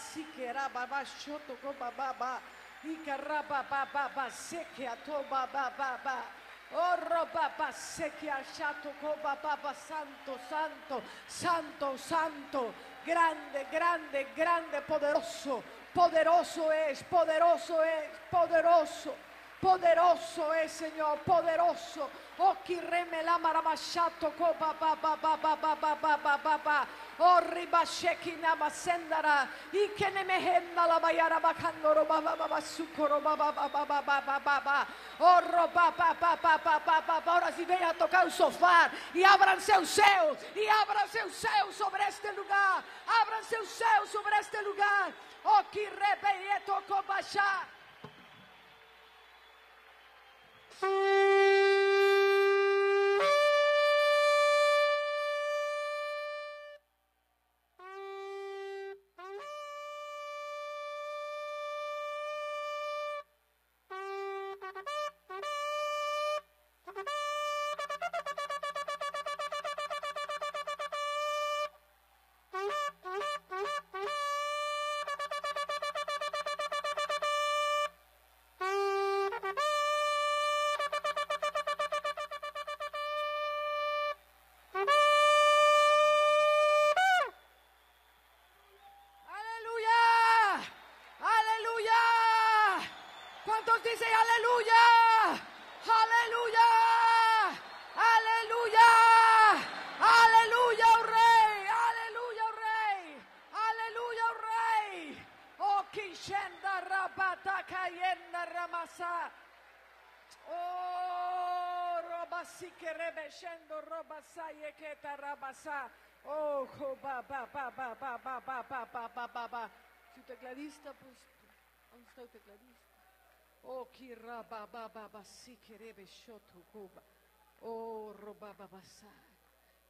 sikera baba shoto ko baba ba ikara baba baba seke ato baba baba. Orro baba oh, seke ko baba baba. Santo santo santo santo. Grande grande grande poderoso. Poderoso es poderoso es poderoso. Poderoso es Señor poderoso. Oh, Oki reme la marabashato ko baba baba baba baba baba. Ora se venha tocar o sofá e abram seus céus e abram seus céus sobre este lugar, abram seus céus sobre este lugar, o que rebeie tocou baixar. tecladista. Oh, chi rabababa si cherebe shoto cuba. Oh, robababasai.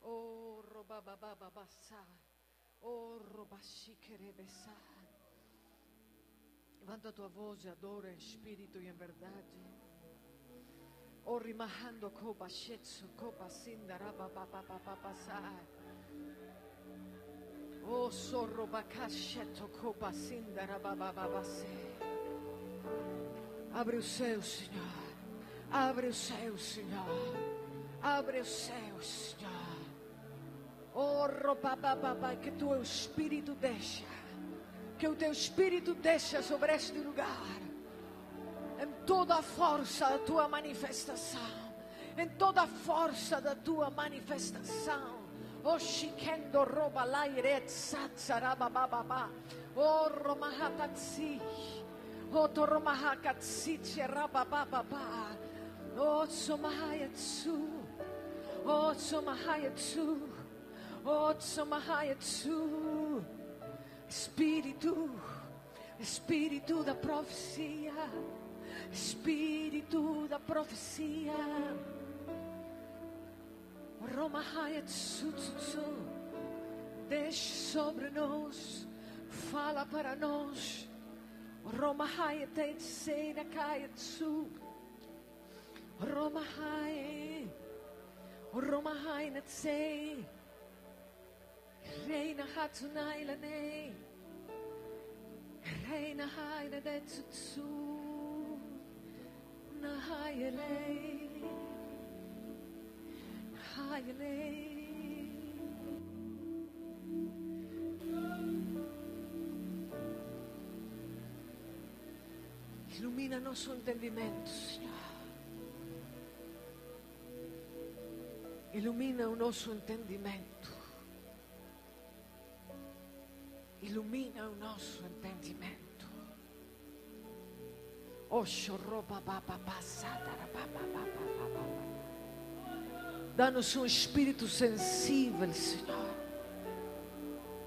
Oh, robabababasai. Oh, robashicherebe sai. Levanta tua voz e adora em espírito e em verdade. Oh, rimahando coba shetsu coba sindarababababasai. Oh, sorro bakasheto coba sindarabababasai. Abre o céu, Senhor. Abre o céu, Senhor. Abre o céu, Senhor. Oh, ba ba que teu espírito deixa. Que o teu espírito deixa sobre este lugar em toda a força da tua manifestação, em toda a força da tua manifestação. O shikendo roba lairet satsaraba baba O romahatatsi. Oh, Tsumahayatsu. Oh, Tsumahayatsu. Oh, Tsumahayatsu. Espírito, Espírito da profecia. Espírito da profecia. Roma Deixe sobre nós. Fala para nós. Roma hai high tate say nakayatsu. Roma hai, Roma hai nat say. Reina hatunai lane. Reina hai na detsu. Na hai lane. hai lane. Ilumina nosso entendimento, Senhor. Ilumina o nosso entendimento. Ilumina o nosso entendimento. Dá-nos um espírito sensível, Senhor.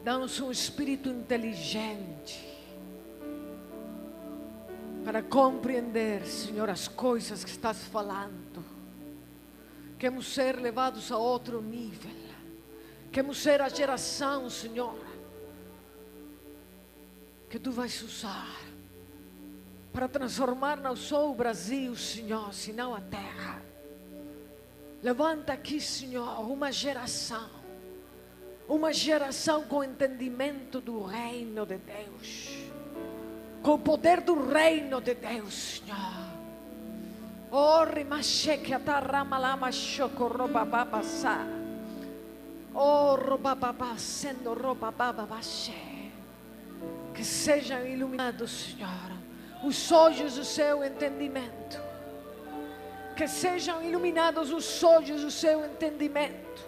Dá-nos um espírito inteligente para compreender, Senhor, as coisas que estás falando. Queremos ser levados a outro nível. Queremos ser a geração, Senhor, que tu vais usar para transformar não só o Brasil, Senhor, senão a terra. Levanta aqui, Senhor, uma geração, uma geração com entendimento do reino de Deus, com o poder do reino de Deus, Senhor. Oh. Oh, Que sejam iluminados, Senhor os olhos do seu entendimento. Que sejam iluminados os olhos do seu entendimento.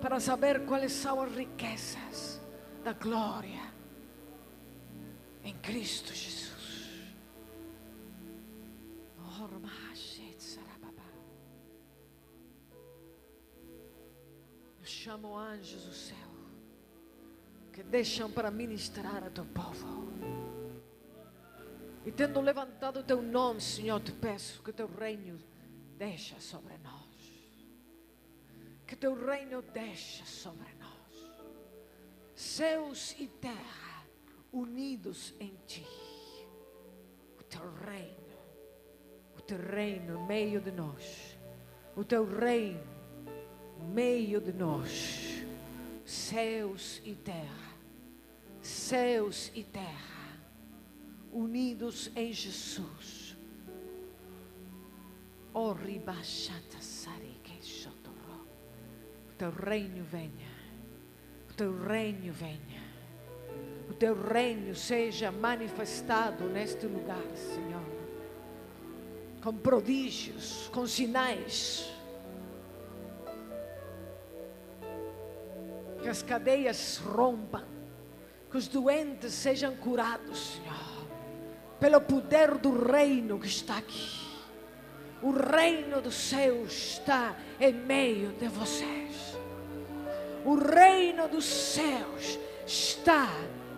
Para saber quais são as riquezas da glória em Cristo Jesus. Eu chamo anjos do céu que deixam para ministrar a teu povo. E tendo levantado o teu nome, Senhor, te peço que teu reino deixa sobre nós. Que teu reino deixa sobre nós. Céus e terra unidos em ti. O teu reino, o teu reino no meio de nós. O teu reino no meio de nós. Céus e terra. Céus e terra unidos em Jesus. Oh, ribachata sarike shotoro. O teu reino venha. O teu reino venha. O teu reino seja manifestado neste lugar, Senhor. Com prodígios, com sinais. Que as cadeias rompam. Que os doentes sejam curados, Senhor pelo poder do reino que está aqui. O reino dos céus está em meio de vocês. O reino dos céus está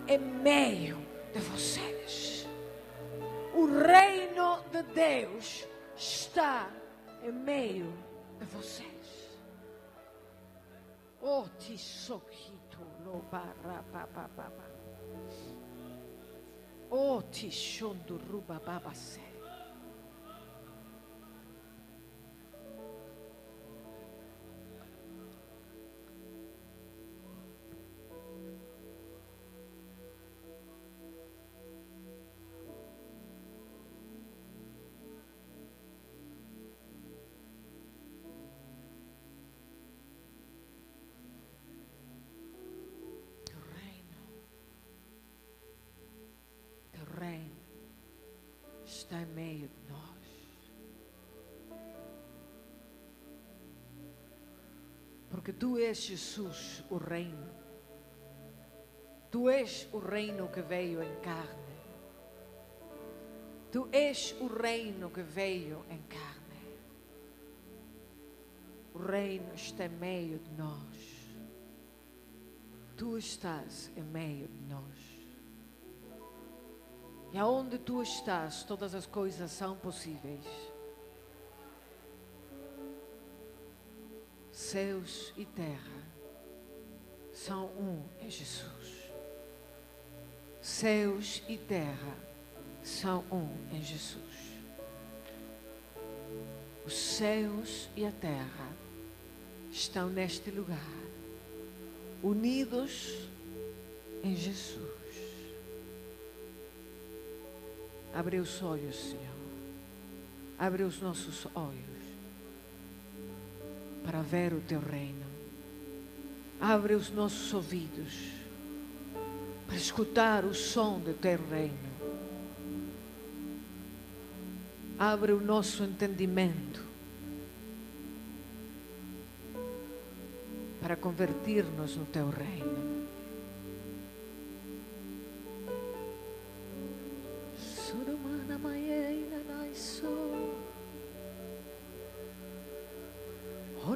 em meio de vocês. O reino de Deus está em meio de vocês. Oh, te soquito, lo barra, pa, pa, pa, pa. Oh, Tishondu Ruba está em meio de nós. Porque tu és Jesus, o reino. Tu és o reino que veio em carne. Tu és o reino que veio em carne. O reino está em meio de nós. Tu estás em meio de nós. E aonde tu estás, todas as coisas são possíveis. Céus e terra são um em Jesus. Céus e terra são um em Jesus. Os céus e a terra estão neste lugar, unidos em Jesus. Abre os olhos, Senhor. Abre os nossos olhos para ver o teu reino. Abre os nossos ouvidos para escutar o som do teu reino. Abre o nosso entendimento para convertir-nos no teu reino.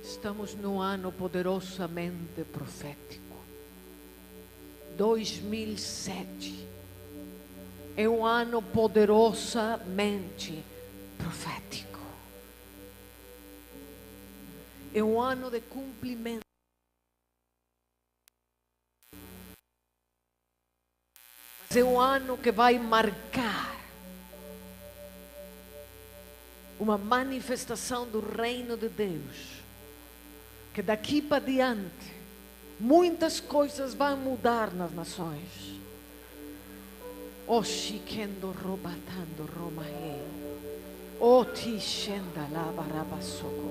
Estamos no ano poderosamente profético. 2007 é um ano poderosamente profético. É um ano de cumprimento. É um ano que vai marcar uma manifestação do reino de Deus. Que daqui para diante muitas coisas vão mudar nas nações. Oshikendo robatando romae. Oti shenda la barabasoko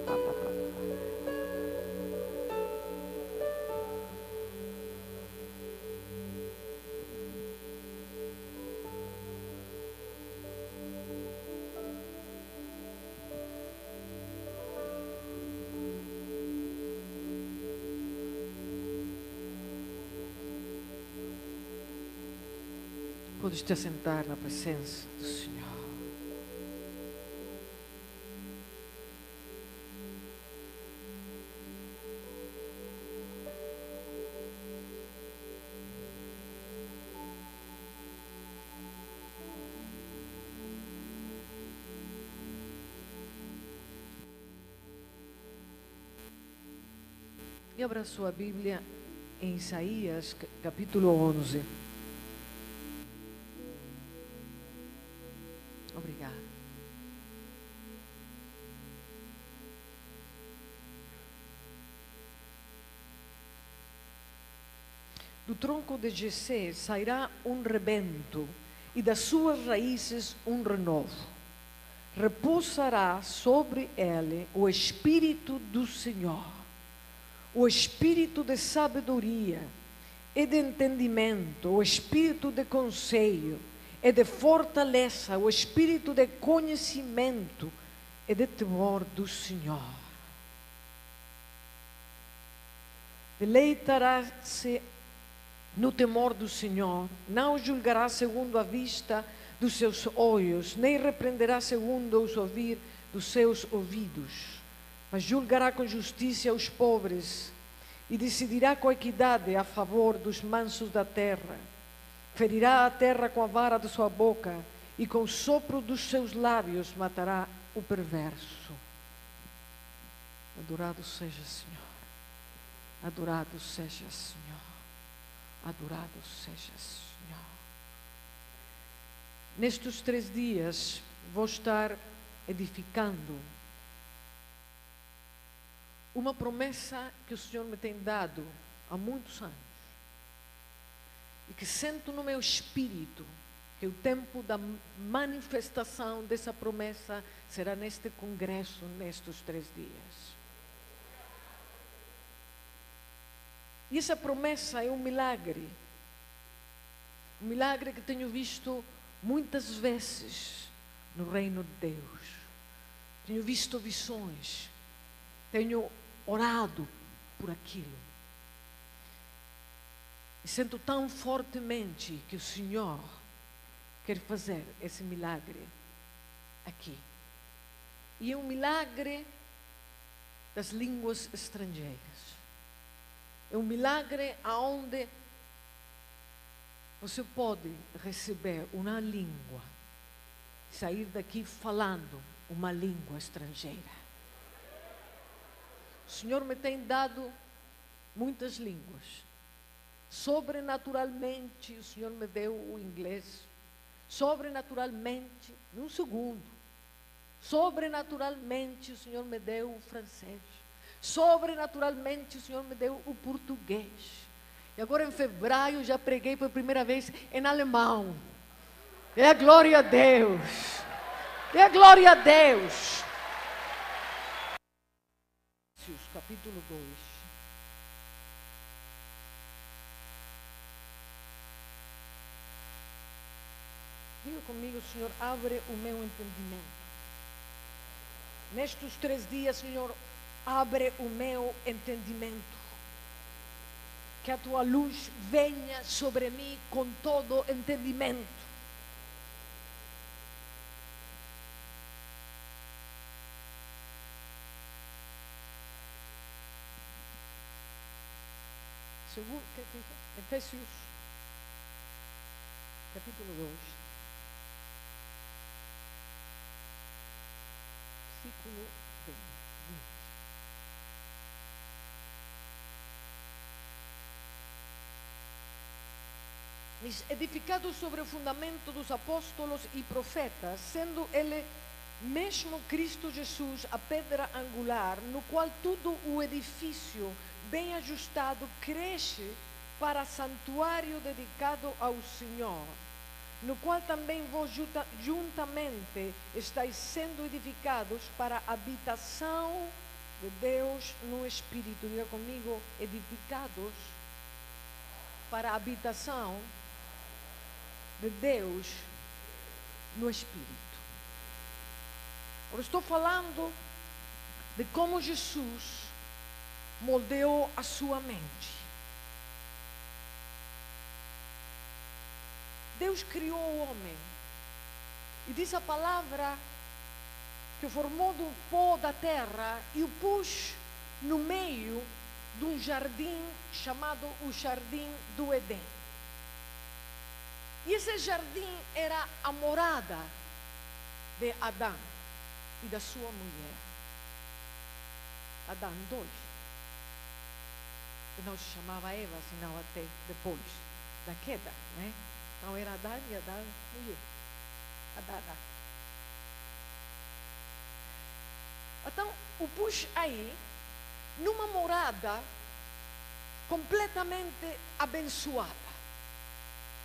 Podes te assentar na presença do Senhor. E abra sua Bíblia em Isaías, capítulo 11. Tronco de Jessé sairá um rebento, e das suas raízes um renovo. Repousará sobre ele o Espírito do Senhor, o Espírito de sabedoria e de entendimento, o Espírito de conselho e de fortaleza, o espírito de conhecimento e de temor do Senhor. Deleitará-se no temor do Senhor, não julgará segundo a vista dos seus olhos, nem repreenderá segundo os ouvir dos seus ouvidos, mas julgará com justiça os pobres e decidirá com equidade a favor dos mansos da terra ferirá a terra com a vara de sua boca e com o sopro dos seus lábios matará o perverso. Adorado seja Senhor. Adorado seja Senhor. Adorado seja Senhor. Nestes três dias vou estar edificando uma promessa que o Senhor me tem dado há muitos anos e que sinto no meu espírito que o tempo da manifestação dessa promessa será neste congresso, nestes três dias. E essa promessa é um milagre. Um milagre que tenho visto muitas vezes no reino de Deus. Tenho visto visões. Tenho orado por aquilo. E sinto tão fortemente que o Senhor quer fazer esse milagre aqui. E é um milagre das línguas estrangeiras. É um milagre aonde você pode receber uma língua, sair daqui falando uma língua estrangeira. O Senhor me tem dado muitas línguas. Sobrenaturalmente, o Senhor me deu o inglês. Sobrenaturalmente, num segundo. Sobrenaturalmente, o Senhor me deu o francês. Sobrenaturalmente, o Senhor me deu o português. E agora em fevereiro já preguei pela primeira vez em alemão. É a glória a Deus. É a glória a Deus. Capítulo 2. Diga comigo, Senhor, abre o meu entendimento. Nestes três dias, Senhor, abre o meu entendimento que a tua luz venha sobre mim com todo entendimento. Segundo, Efésios, capítulo 2, versículo 20. Edificado sobre o fundamento dos apóstolos e profetas, sendo ele mesmo Cristo Jesus a pedra angular, no qual todo o edifício bem ajustado cresce para santuário dedicado ao Senhor, no qual também vós juntamente estáis sendo edificados para a habitação de Deus no Espírito. Diga comigo, edificados para a habitação de Deus no Espírito. Eu estou falando de como Jesus moldeou a sua mente. Deus criou o homem. E diz a palavra que formou do pó da terra e o pôs no meio de um jardim chamado o Jardim do Éden. E esse jardim era a morada de Adão e da sua mulher. Adão, dois. Que não se chamava Eva, senão até depois da queda, né? Então era Adão e Adão, mulher. Adão. Então, o pus aí, numa morada completamente abençoada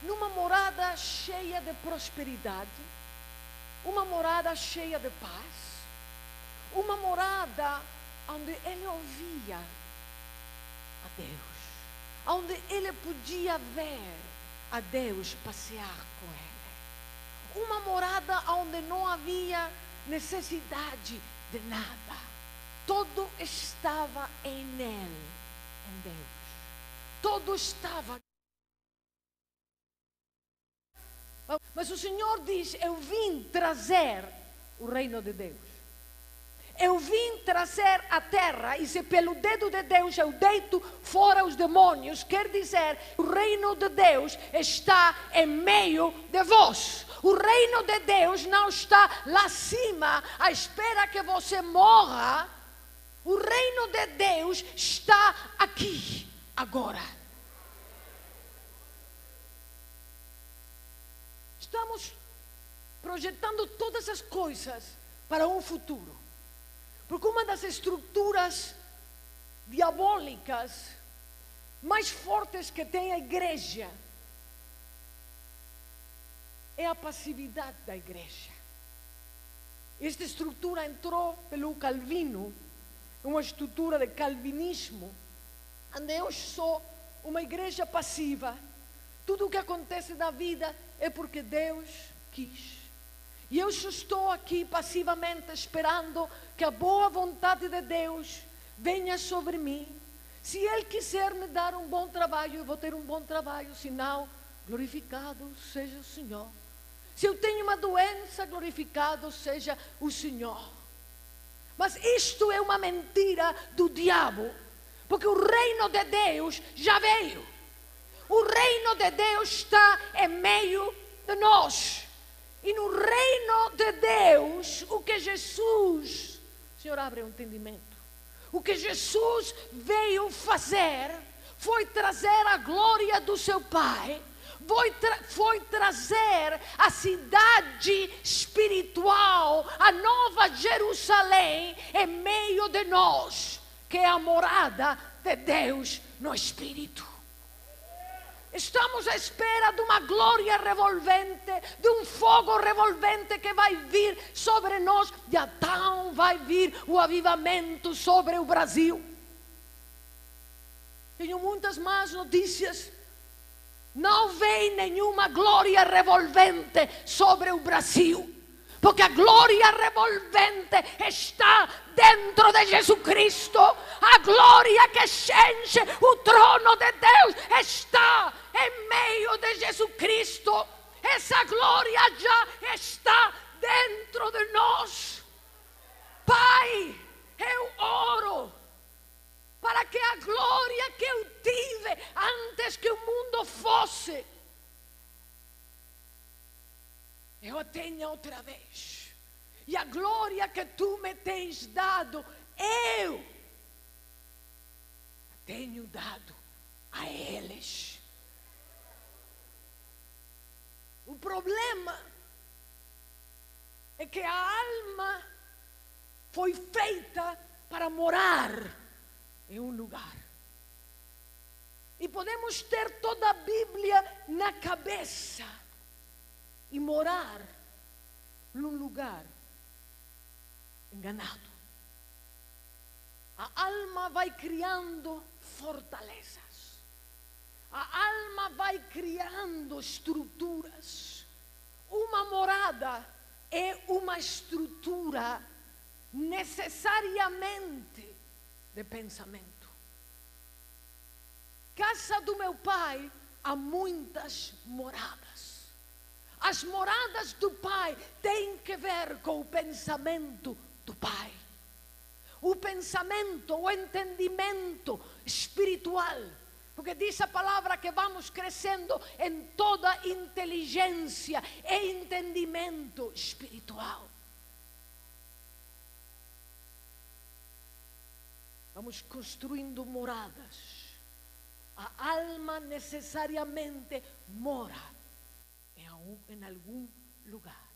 numa morada cheia de prosperidade, uma morada cheia de paz, uma morada onde ele ouvia a Deus, onde ele podia ver a Deus passear com ele, uma morada onde não havia necessidade de nada, todo estava em Ele, em Deus, todo estava Mas o Senhor diz: Eu vim trazer o reino de Deus. Eu vim trazer a terra, e se pelo dedo de Deus eu deito fora os demônios, quer dizer, o reino de Deus está em meio de vós. O reino de Deus não está lá cima, à espera que você morra. O reino de Deus está aqui, agora. Estamos projetando todas as coisas para um futuro. Porque uma das estruturas diabólicas mais fortes que tem a igreja é a passividade da igreja. Esta estrutura entrou pelo Calvino, uma estrutura de calvinismo, onde eu sou uma igreja passiva. Tudo o que acontece na vida é porque Deus quis. E eu estou aqui passivamente esperando que a boa vontade de Deus venha sobre mim. Se Ele quiser me dar um bom trabalho, eu vou ter um bom trabalho. Se não, glorificado seja o Senhor. Se eu tenho uma doença, glorificado seja o Senhor. Mas isto é uma mentira do diabo, porque o reino de Deus já veio. O reino de Deus está em meio de nós. E no reino de Deus, o que Jesus, Senhor, abre o entendimento. o que Jesus veio fazer foi trazer a glória do seu Pai, foi, tra foi trazer a cidade espiritual, a nova Jerusalém, em meio de nós, que é a morada de Deus no Espírito. Estamos à espera de uma glória revolvente, de um fogo revolvente que vai vir sobre nós, e então vai vir o avivamento sobre o Brasil. Tenho muitas más notícias. Não vem nenhuma glória revolvente sobre o Brasil porque a glória revolvente está dentro de Jesus Cristo. A glória que enche o trono de Deus está em meio de Jesus Cristo. Essa glória já está dentro de nós. Pai, eu oro para que a glória que eu tive antes que o mundo fosse eu a tenho outra vez. E a glória que tu me tens dado, eu tenho dado a eles. O problema é que a alma foi feita para morar em um lugar. E podemos ter toda a Bíblia na cabeça e morar num lugar enganado. A alma vai criando fortalezas. A alma vai criando estruturas. Uma morada é uma estrutura necessariamente de pensamento. Casa do meu pai há muitas moradas. As moradas do Pai têm que ver com o pensamento do Pai. O pensamento, o entendimento espiritual. Porque diz a palavra que vamos crescendo em toda inteligência e entendimento espiritual. Vamos construindo moradas. A alma necessariamente mora em algum lugar.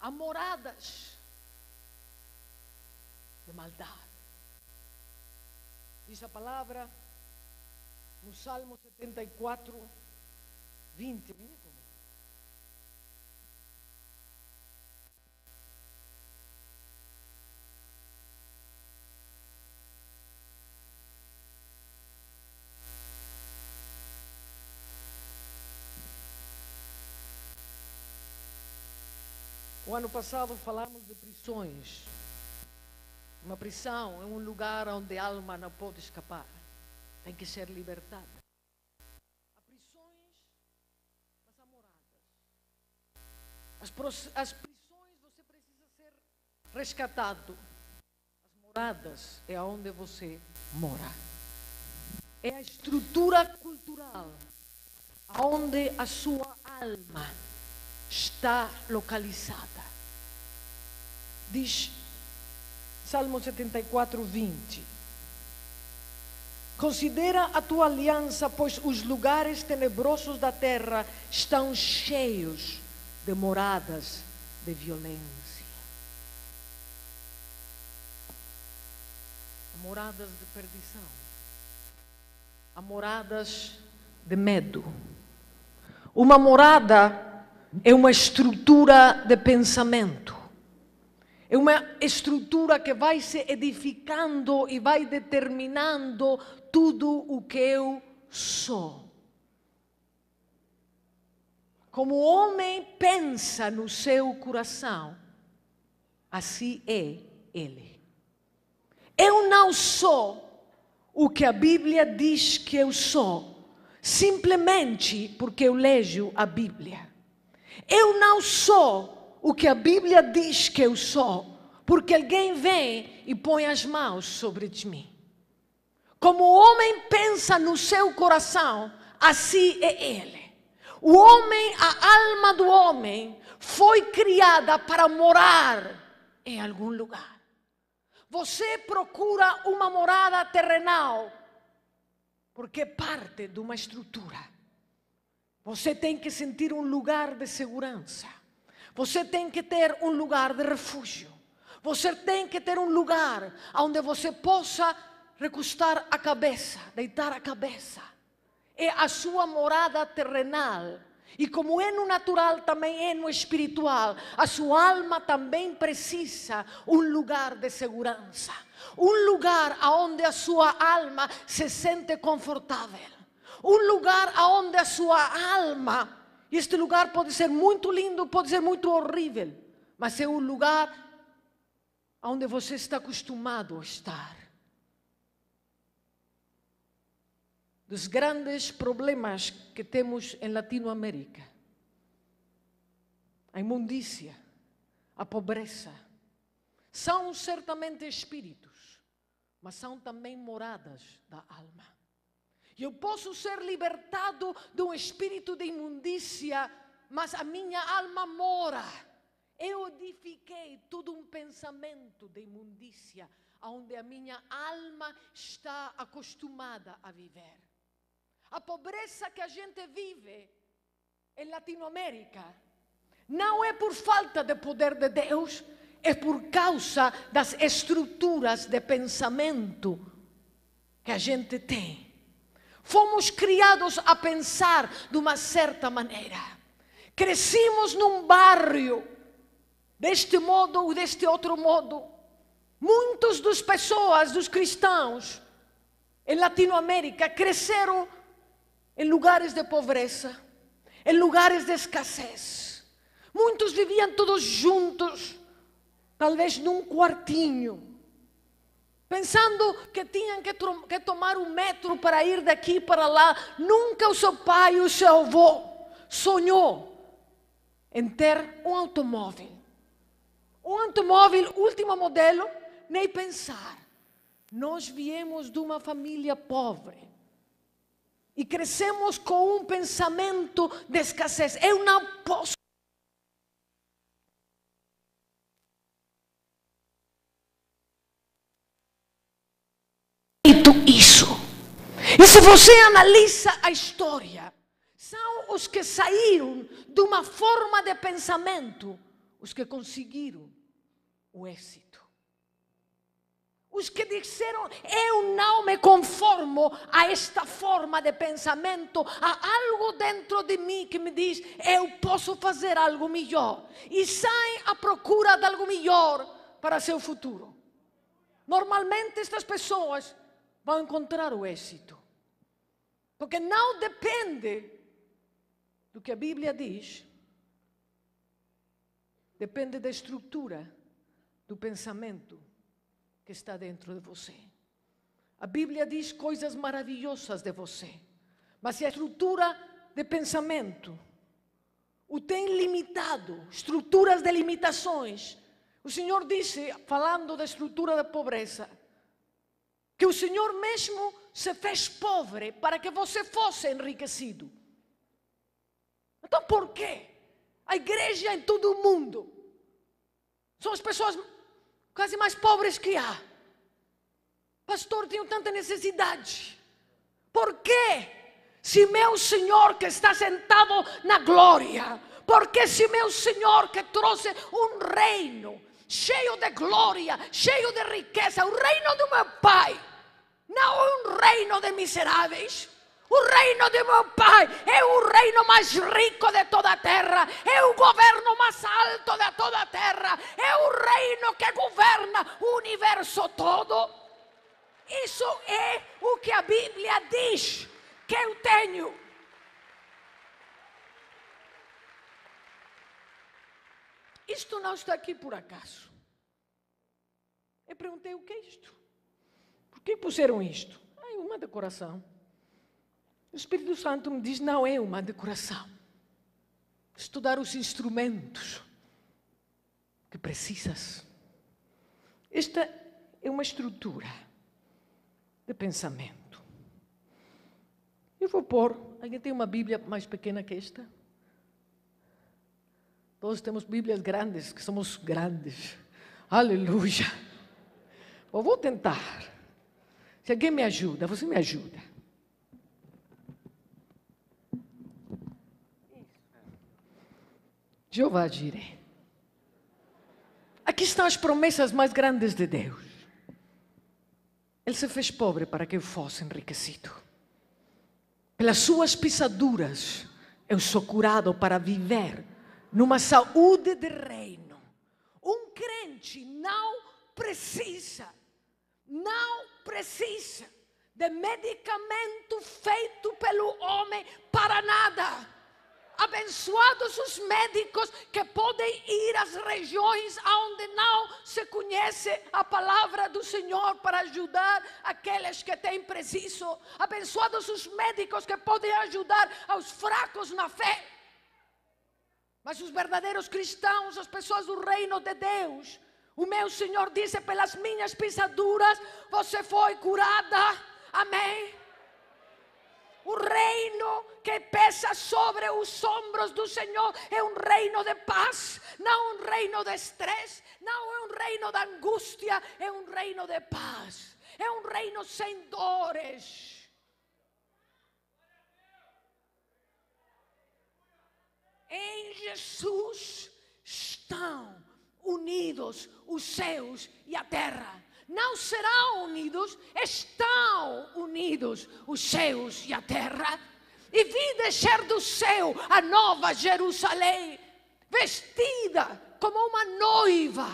Há moradas de maldade. Diz a palavra no Salmo 74, 20. O ano passado falamos de prisões. Uma prisão é um lugar onde a alma não pode escapar. Tem que ser libertada. Há prisões, mas há moradas. As, as prisões você precisa ser rescatado. As moradas é onde você mora. É a estrutura cultural onde a sua alma está localizada. Diz Salmo 74, 20. Considera a tua aliança, pois os lugares tenebrosos da terra estão cheios de moradas de violência. moradas de perdição, moradas de medo. Uma morada é uma estrutura de pensamento. É uma estrutura que vai se edificando e vai determinando tudo o que eu sou. Como o homem pensa no seu coração, assim é ele. Eu não sou o que a Bíblia diz que eu sou, simplesmente porque eu leio a Bíblia. Eu não sou o que a Bíblia diz que eu sou, porque alguém vem e põe as mãos sobre mim. Como o homem pensa no seu coração, assim é ele. O homem, a alma do homem, foi criada para morar em algum lugar. Você procura uma morada terrenal porque parte de uma estrutura. Você tem que sentir um lugar de segurança. Você tem que ter um lugar de refúgio. Você tem que ter um lugar onde você possa recostar a cabeça, deitar a cabeça. É a sua morada terrenal. E como é no natural, também é no espiritual. A sua alma também precisa um lugar de segurança. Um lugar onde a sua alma se sente confortável. Um lugar onde a sua alma, este lugar pode ser muito lindo, pode ser muito horrível, mas é um lugar onde você está acostumado a estar. Dos grandes problemas que temos em Latinoamérica, a imundícia, a pobreza, são certamente espíritos, mas são também moradas da alma. Eu posso ser libertado de um espírito de imundícia, mas a minha alma mora eu edifiquei todo um pensamento de imundícia, onde a minha alma está acostumada a viver. A pobreza que a gente vive em Latinoamérica não é por falta de poder de Deus, é por causa das estruturas de pensamento que a gente tem. Fomos criados a pensar de uma certa maneira. Crescimos num bairro deste modo ou deste outro modo. Muitas das pessoas, dos cristãos em Latinoamérica, cresceram em lugares de pobreza, em lugares de escassez. Muitos viviam todos juntos, talvez num quartinho, pensando que tinham que, que tomar um metro para ir daqui para lá. Nunca o seu pai, o seu avô, sonhou em ter um automóvel um automóvel último modelo, nem pensar. Nós viemos de uma família pobre e crescemos com um pensamento de escassez. Eu não posso. Isso. E se você analisa a história, são os que saíram de uma forma de pensamento os que conseguiram o êxito. Os que disseram, eu não me conformo a esta forma de pensamento, há algo dentro de mim que me diz, eu posso fazer algo melhor. E saem à procura de algo melhor para seu futuro. Normalmente estas pessoas vão encontrar o êxito. Porque não depende do que a Bíblia diz, Depende da estrutura do pensamento que está dentro de você. A Bíblia diz coisas maravilhosas de você, mas se a estrutura de pensamento o tem limitado, estruturas de limitações, o Senhor disse, falando da estrutura da pobreza, que o Senhor mesmo se fez pobre para que você fosse enriquecido. Então por quê? A igreja em todo o mundo são as pessoas quase mais pobres que há. Pastor, tenho tanta necessidade. Por quê? Se meu Senhor que está sentado na glória, porque se meu Senhor que trouxe um reino cheio de glória, cheio de riqueza, o reino do meu Pai, não um reino de miseráveis, o reino de meu Pai é o reino mais rico de toda a terra, é o governo mais alto de toda a terra, é o reino que governa o universo todo. Isso é o que a Bíblia diz que eu tenho. Isto não está aqui por acaso. Eu perguntei o que é isto? Por que puseram isto? Ah, uma decoração. O Espírito Santo me diz: não é uma decoração. Estudar os instrumentos que precisas. Esta é uma estrutura de pensamento. Eu vou pôr. Alguém tem uma Bíblia mais pequena que esta? Todos temos Bíblias grandes, que somos grandes. Aleluia. Eu vou tentar. Se alguém me ajuda, você me ajuda. Jeová Jireh. Aqui estão as promessas mais grandes de Deus. Ele se fez pobre para que eu fosse enriquecido. Pelas suas pisaduras, eu sou curado para viver numa saúde de reino. Um crente não precisa, não precisa de medicamento feito pelo homem para nada. Abençoados os médicos que podem ir às regiões onde não se conhece a palavra do Senhor para ajudar aqueles que têm preciso. Abençoados os médicos que podem ajudar aos fracos na fé. Mas os verdadeiros cristãos, as pessoas do reino de Deus, o meu Senhor disse: pelas minhas pisaduras você foi curada. Amém. O reino que pesa sobre os ombros do Senhor é um reino de paz, não um reino de estresse, não é um reino de angústia, é um reino de paz, é um reino sem dores. Em Jesus estão unidos os céus e a terra não serão unidos, estão unidos os céus e a terra. E vi descer do céu a nova Jerusalém, vestida como uma noiva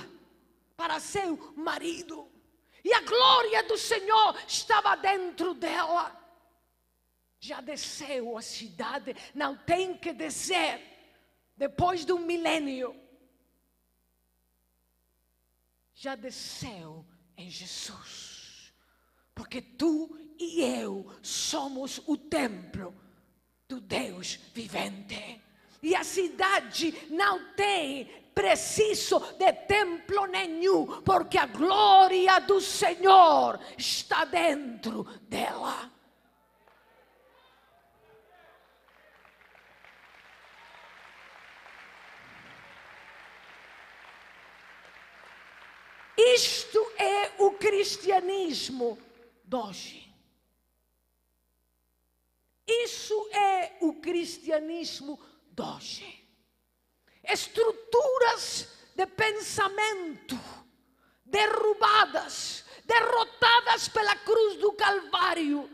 para seu marido. E a glória do Senhor estava dentro dela. Já desceu a cidade, não tem que descer. Depois de um milênio, já desceu em Jesus. Porque tu e eu somos o templo do Deus vivente. E a cidade não tem preciso de templo nenhum, porque a glória do Senhor está dentro dela. Isto é o cristianismo de hoje. Isso é o cristianismo de hoje. Estruturas de pensamento derrubadas, derrotadas pela cruz do Calvário.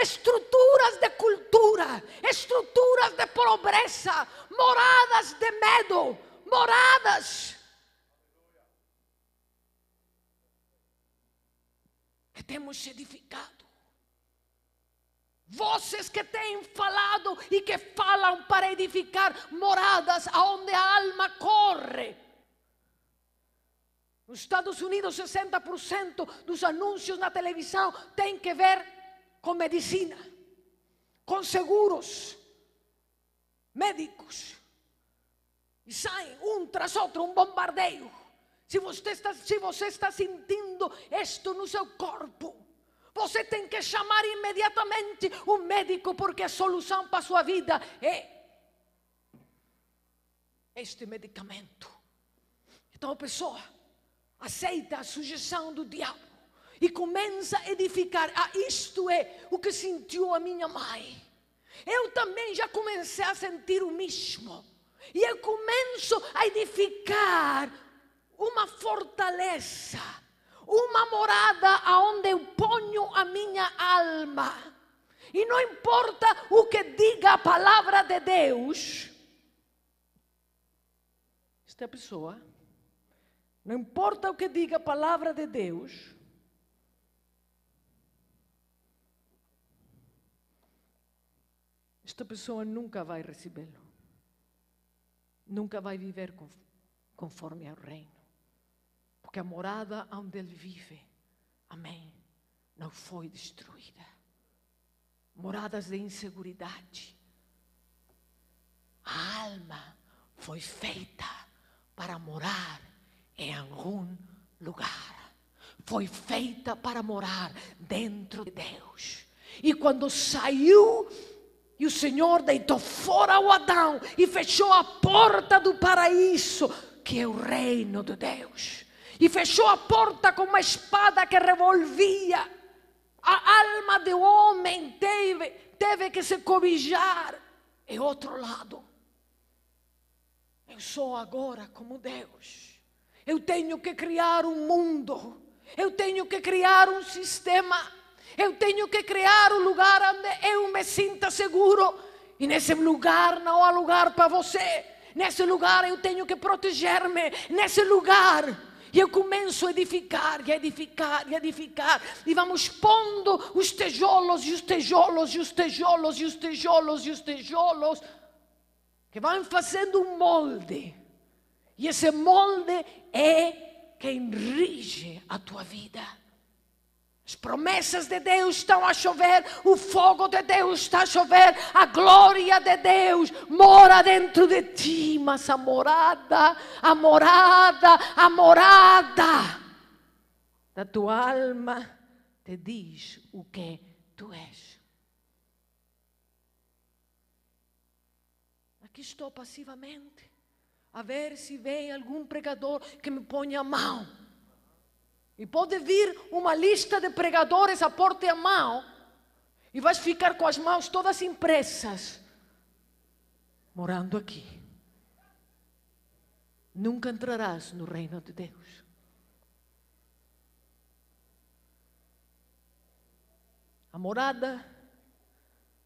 Estruturas de cultura, estruturas de pobreza, moradas de medo, moradas que temos edificado. Vozes que têm falado e que falam para edificar moradas aonde a alma corre. Nos Estados Unidos, 60% dos anúncios na televisão têm que ver com medicina, com seguros médicos. E saem um tras outro, um bombardeio. Se você está, se você está sentindo isto no seu corpo, você tem que chamar imediatamente o médico, porque a solução para a sua vida é este medicamento. Então a pessoa aceita a sugestão do diabo e começa a edificar. Ah, isto é o que sentiu a minha mãe. Eu também já comecei a sentir o mesmo. E eu começo a edificar uma fortaleza, uma morada aonde eu ponho a minha alma. E não importa o que diga a palavra de Deus, esta pessoa, não importa o que diga a palavra de Deus, esta pessoa nunca vai recebê-lo, nunca vai viver conforme ao reino porque a morada onde ele vive, amém, não foi destruída. Moradas de inseguridade. A alma foi feita para morar em algum lugar. Foi feita para morar dentro de Deus. E quando saiu, e o Senhor deitou fora o Adão e fechou a porta do paraíso, que é o reino de Deus. E fechou a porta com uma espada que revolvia. A alma do homem teve, teve que se cobijar em outro lado. Eu sou agora como Deus. Eu tenho que criar um mundo. Eu tenho que criar um sistema. Eu tenho que criar um lugar onde eu me sinta seguro. E nesse lugar não há lugar para você. Nesse lugar eu tenho que proteger-me. Nesse lugar e eu começo a edificar, e a edificar, e a edificar. E vamos pondo os tijolos, e os tijolos, e os tijolos, e os tijolos, e os tijolos, que vão fazendo um molde. E esse molde é que enrige a tua vida. As promessas de Deus estão a chover, o fogo de Deus está a chover, a glória de Deus mora dentro de ti, mas a morada, a morada, a morada da tua alma te diz o que tu és. Aqui estou passivamente, a ver se vem algum pregador que me ponha a mão e pode vir uma lista de pregadores a porte a mão e vais ficar com as mãos todas impressas, morando aqui. Nunca entrarás no reino de Deus. A morada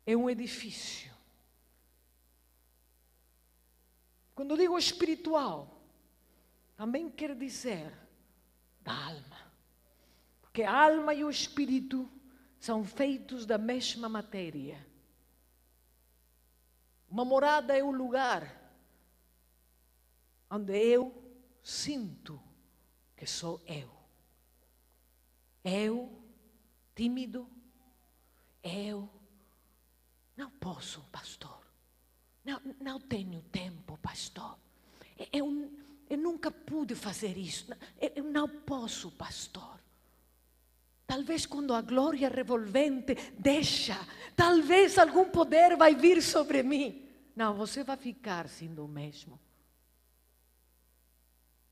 é um edifício. Quando digo espiritual, também quer dizer da alma. Porque a alma e o espírito são feitos da mesma matéria. Uma morada é o lugar onde eu sinto que sou eu. Eu, tímido, eu não posso, pastor. Não, não tenho tempo, pastor. Eu, eu nunca pude fazer isso. Eu não posso, pastor. Talvez quando a glória revolvente deixa, talvez algum poder vai vir sobre mim. Não, você vai ficar sendo o mesmo.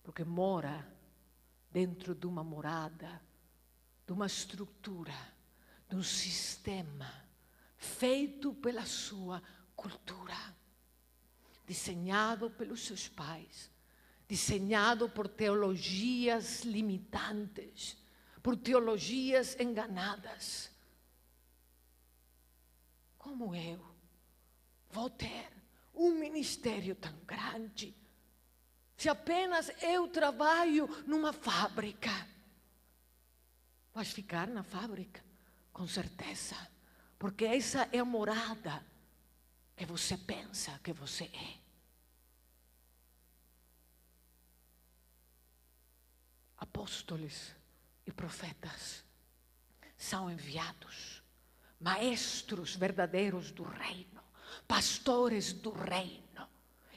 Porque mora dentro de uma morada, de uma estrutura, de um sistema feito pela sua cultura, desenhado pelos seus pais, desenhado por teologias limitantes por teologias enganadas. Como eu vou ter um ministério tão grande se apenas eu trabalho numa fábrica? Vais ficar na fábrica, com certeza, porque essa é a morada que você pensa que você é. Apóstolos e profetas. São enviados, maestros verdadeiros do reino, pastores do reino,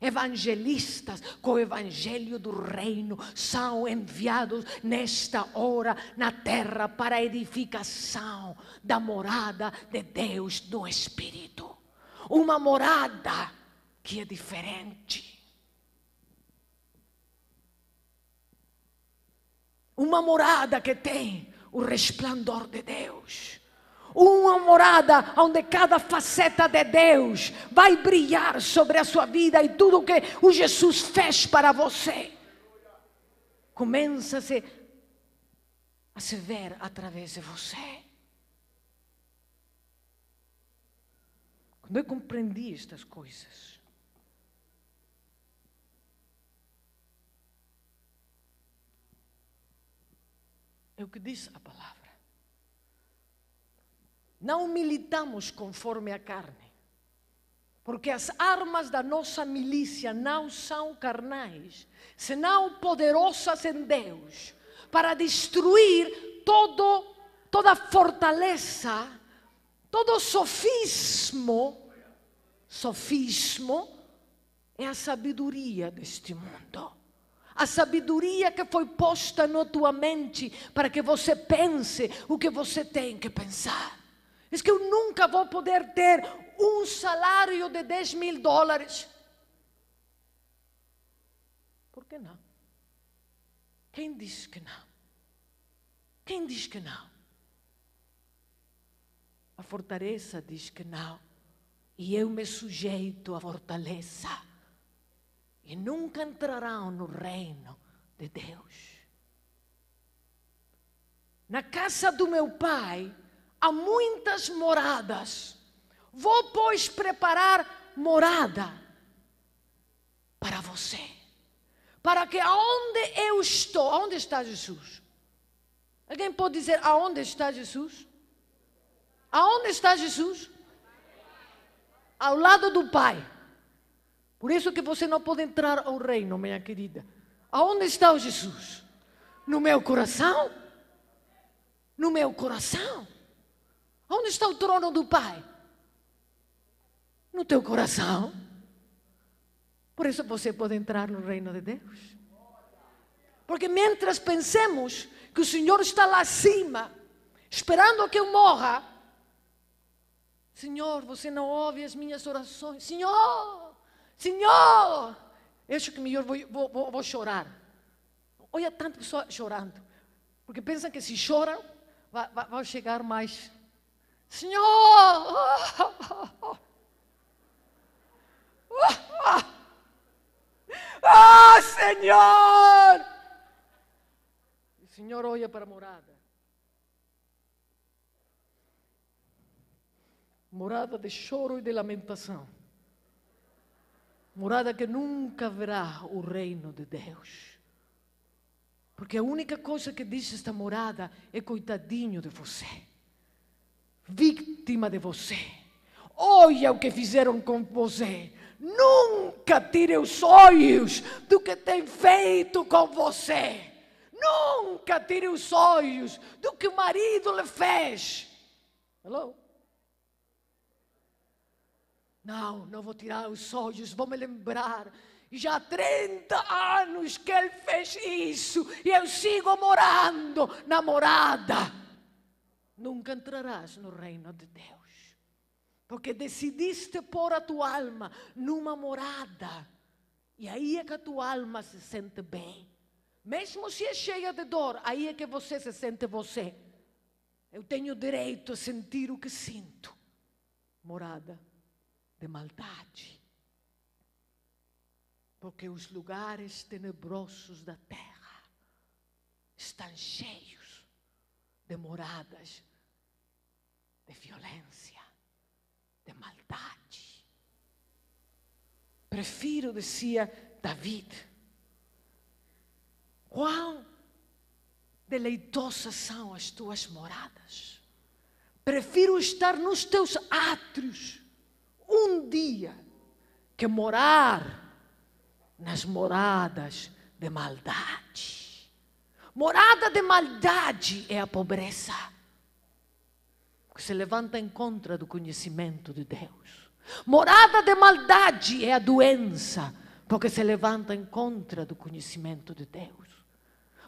evangelistas com o evangelho do reino. São enviados nesta hora na terra para a edificação da morada de Deus no Espírito. Uma morada que é diferente Uma morada que tem o resplandor de Deus. Uma morada onde cada faceta de Deus vai brilhar sobre a sua vida e tudo que o Jesus fez para você. Começa-se a se ver através de você. Quando eu compreendi estas coisas, É o que diz a palavra. Não militamos conforme a carne, porque as armas da nossa milícia não são carnais, senão poderosas em Deus, para destruir todo, toda fortaleza, todo sofismo. Sofismo é a sabedoria deste mundo a sabedoria que foi posta na tua mente para que você pense o que você tem que pensar. É que eu nunca vou poder ter um salário de 10 mil dólares. Por que não? Quem diz que não? Quem diz que não? A fortaleza diz que não. E eu me sujeito à fortaleza. E nunca entrarão no reino de Deus. Na casa do meu pai há muitas moradas. Vou, pois, preparar morada para você. Para que aonde eu estou, aonde está Jesus? Alguém pode dizer aonde está Jesus? Aonde está Jesus? Ao lado do Pai. Por isso que você não pode entrar ao reino, minha querida. Aonde está o Jesus? No meu coração? No meu coração? Onde está o trono do Pai? No teu coração. Por isso você pode entrar no reino de Deus. Porque mientras pensemos que o Senhor está lá acima, esperando que eu morra, Senhor, você não ouve as minhas orações. Senhor, Senhor, eu acho que melhor vou, vou, vou, vou chorar. Olha tanta pessoa chorando. Porque pensam que se choram, vai, vai, vai chegar mais. Senhor! Ah, Senhor! O Senhor olha para a morada. Morada de choro e de lamentação. Morada que nunca verá o reino de Deus. Porque a única coisa que diz esta morada é coitadinho de você, vítima de você. Olha o que fizeram com você. Nunca tire os olhos do que tem feito com você. Nunca tire os olhos do que o marido lhe fez. Hello? Não, não vou tirar os olhos, vou me lembrar. Já há 30 anos que ele fez isso e eu sigo morando na morada. Nunca entrarás no reino de Deus porque decidiste pôr a tua alma numa morada. E aí é que a tua alma se sente bem. Mesmo se é cheia de dor, aí é que você se sente você. Eu tenho direito a sentir o que sinto. Morada de maldade. Porque os lugares tenebrosos da terra estão cheios de moradas de violência de maldade. Prefiro, dizia David, quão deleitosas são as tuas moradas. Prefiro estar nos teus átrios um dia que morar nas moradas de maldade. Morada de maldade é a pobreza que se levanta em contra do conhecimento de Deus. Morada de maldade é a doença, porque se levanta em contra do conhecimento de Deus.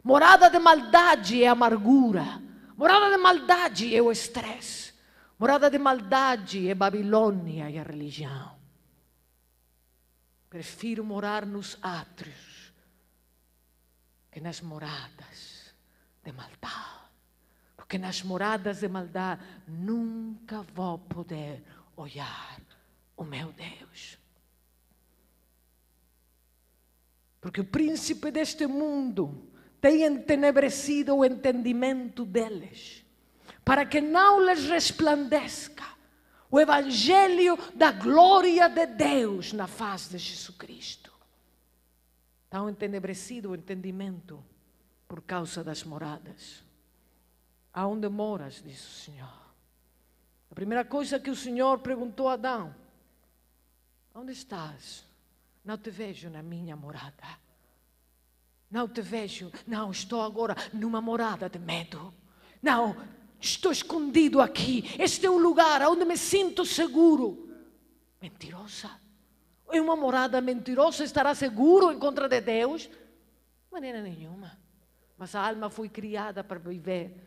Morada de maldade é a amargura. Morada de maldade é o estresse. Morada de maldade é Babilônia e a religião. Prefiro morar nos átrios que nas moradas de maldade. Porque nas moradas de maldade nunca vou poder olhar o meu Deus. Porque o príncipe deste mundo tem entenebrecido o entendimento deles, para que não lhes resplandeça o evangelho da glória de Deus na face de Jesus Cristo. Está entenebrecido o entendimento por causa das moradas. Aonde moras? disse o Senhor. A primeira coisa que o Senhor perguntou a Adão: Onde estás? Não te vejo na minha morada. Não te vejo. Não, estou agora numa morada de medo. Não, estou escondido aqui. Este é o lugar onde me sinto seguro. Mentirosa. Em uma morada mentirosa estará seguro em contra de Deus? De maneira nenhuma. Mas a alma foi criada para viver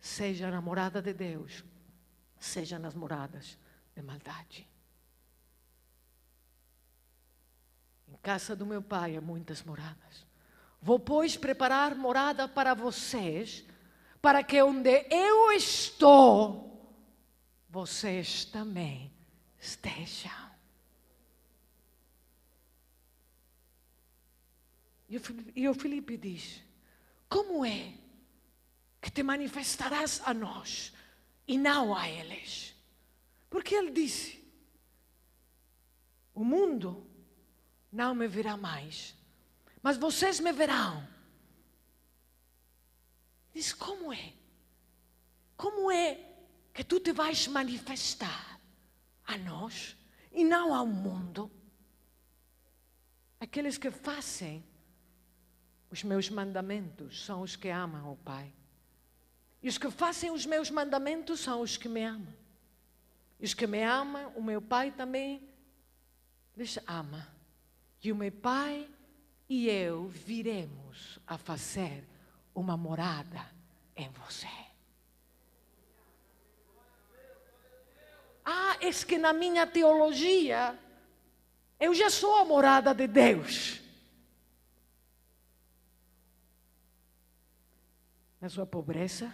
seja na morada de Deus, seja nas moradas de maldade. Em casa do meu pai há muitas moradas. Vou, pois, preparar morada para vocês, para que onde eu estou, vocês também estejam. E o Filipe diz: Como é que te manifestarás a nós e não a eles? Porque ele disse: O mundo não me verá mais, mas vocês me verão. Diz: Como é? Como é que tu te vais manifestar a nós e não ao mundo? Aqueles que fazem os meus mandamentos são os que amam o Pai. E os que fazem os meus mandamentos são os que me amam. E os que me amam, o meu Pai também lhes ama. E o meu Pai e eu viremos a fazer uma morada em você. Ah, é que na minha teologia eu já sou a morada de Deus. na sua pobreza,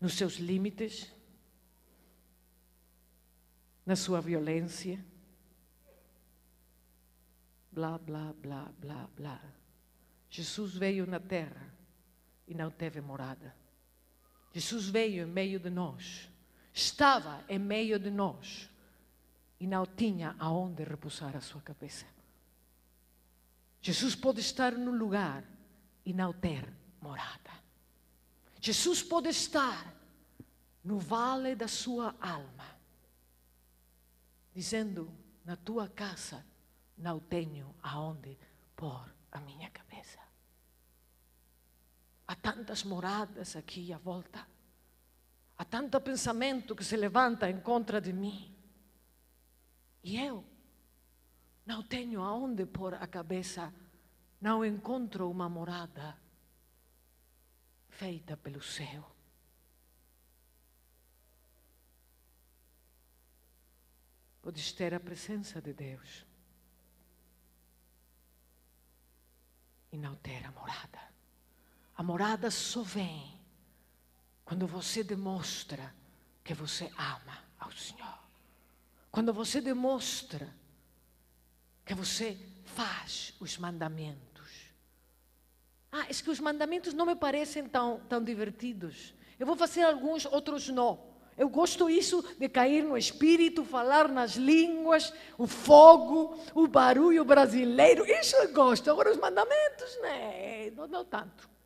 nos seus limites, na sua violência. Blá, blá, blá, blá, blá. Jesus veio na terra e não teve morada. Jesus veio em meio de nós, estava em meio de nós e não tinha aonde repousar a sua cabeça. Jesus pode estar no lugar e não ter morada. Jesus pode estar no vale da sua alma, dizendo: Na tua casa não tenho aonde pôr a minha cabeça. Há tantas moradas aqui à volta, há tanto pensamento que se levanta em contra de mim, e eu não tenho aonde pôr a cabeça não encontro uma morada feita pelo céu. Podes ter a presença de Deus e não ter a morada. A morada só vem quando você demonstra que você ama ao Senhor. Quando você demonstra que você faz os mandamentos. Ah, é que os mandamentos não me parecem tão, tão divertidos. Eu vou fazer alguns, outros não. Eu gosto isso de cair no espírito, falar nas línguas, o fogo, o barulho brasileiro. Isso eu gosto. Agora os mandamentos, né? Não, não tanto.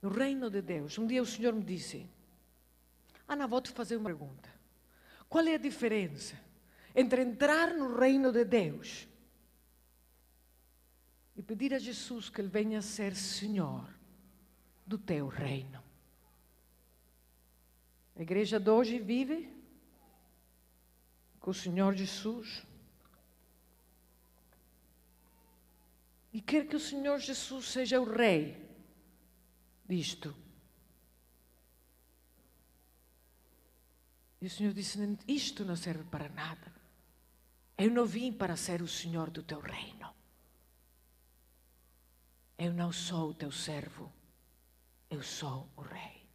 No reino de Deus, um dia o Senhor me disse: Ana, vou te fazer uma pergunta. Qual é a diferença entre entrar no reino de Deus e pedir a Jesus que Ele venha ser Senhor do teu reino. A igreja de hoje vive com o Senhor Jesus e quer que o Senhor Jesus seja o Rei disto. E o Senhor disse: Isto não serve para nada. Eu não vim para ser o Senhor do teu reino. Eu não sou o teu servo. Eu sou o Rei.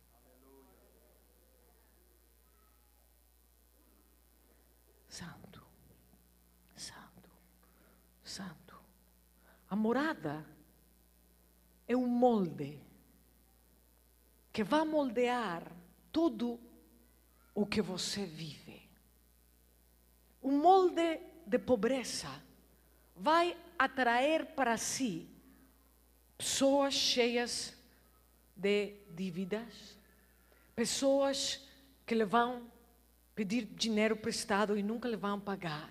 Santo, Santo, Santo. A morada é um molde que vai moldear tudo o que você vive. O molde de pobreza vai atrair para si pessoas cheias de dívidas, pessoas que lhe vão pedir dinheiro prestado e nunca lhe vão pagar.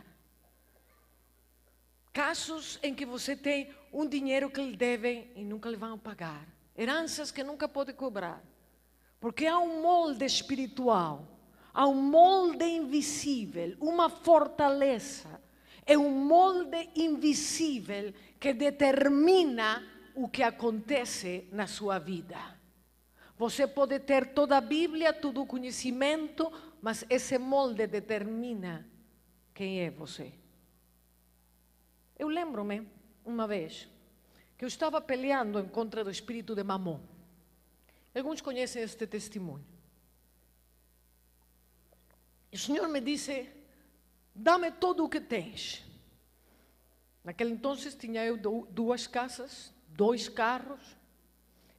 Casos em que você tem um dinheiro que lhe devem e nunca lhe vão pagar. Heranças que nunca pode cobrar. Porque há um molde espiritual, há um molde invisível, uma fortaleza é um molde invisível que determina o que acontece na sua vida. Você pode ter toda a Bíblia, todo o conhecimento, mas esse molde determina quem é você. Eu lembro-me, uma vez, que eu estava peleando em contra do espírito de Mamon. Alguns conhecem este testemunho. O Senhor me disse: Dá-me todo o que tens. Naquele entonces tinha eu duas casas, dois carros.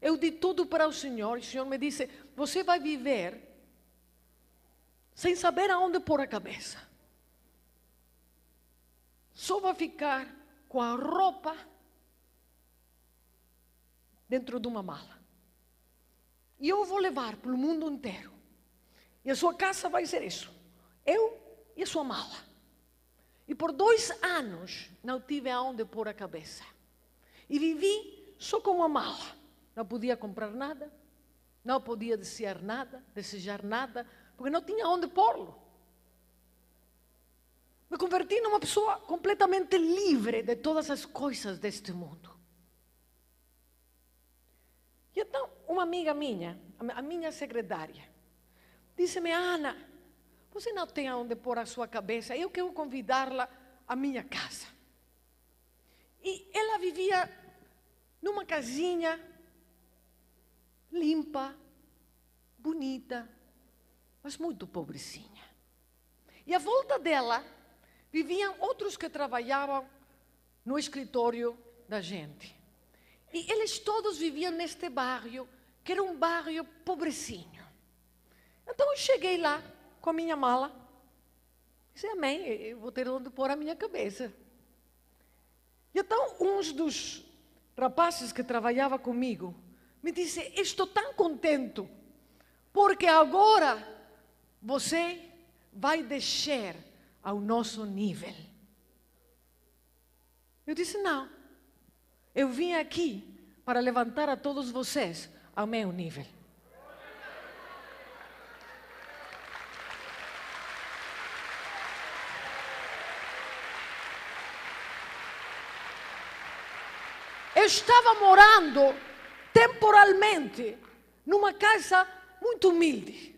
Eu di tudo para o Senhor o Senhor me disse: Você vai viver sem saber aonde pôr a cabeça. Só vai ficar com a roupa dentro de uma mala. E eu vou levar para o mundo inteiro. E a sua casa vai ser isso. Eu e a sua mala. E por dois anos não tive aonde pôr a cabeça. E vivi só com uma mala. Não podia comprar nada, não podia desejar nada, desejar nada, porque não tinha onde pô-lo. Me converti numa pessoa completamente livre de todas as coisas deste mundo. E então, uma amiga minha, a minha secretária, disse-me, Ana, você não tem aonde pôr a sua cabeça, eu quero convidá-la à minha casa. E ela vivia numa casinha limpa, bonita, mas muito pobrecinha. E à volta dela viviam outros que trabalhavam no escritório da gente. E eles todos viviam neste bairro, que era um bairro pobrecinho. Então eu cheguei lá com a minha mala. Disse, amém, eu vou ter onde pôr a minha cabeça. E então uns dos rapazes que trabalhava comigo me disse, estou tão contente, porque agora você vai descer ao nosso nível. Eu disse: não, eu vim aqui para levantar a todos vocês ao meu nível. Eu estava morando temporalmente numa casa muito humilde.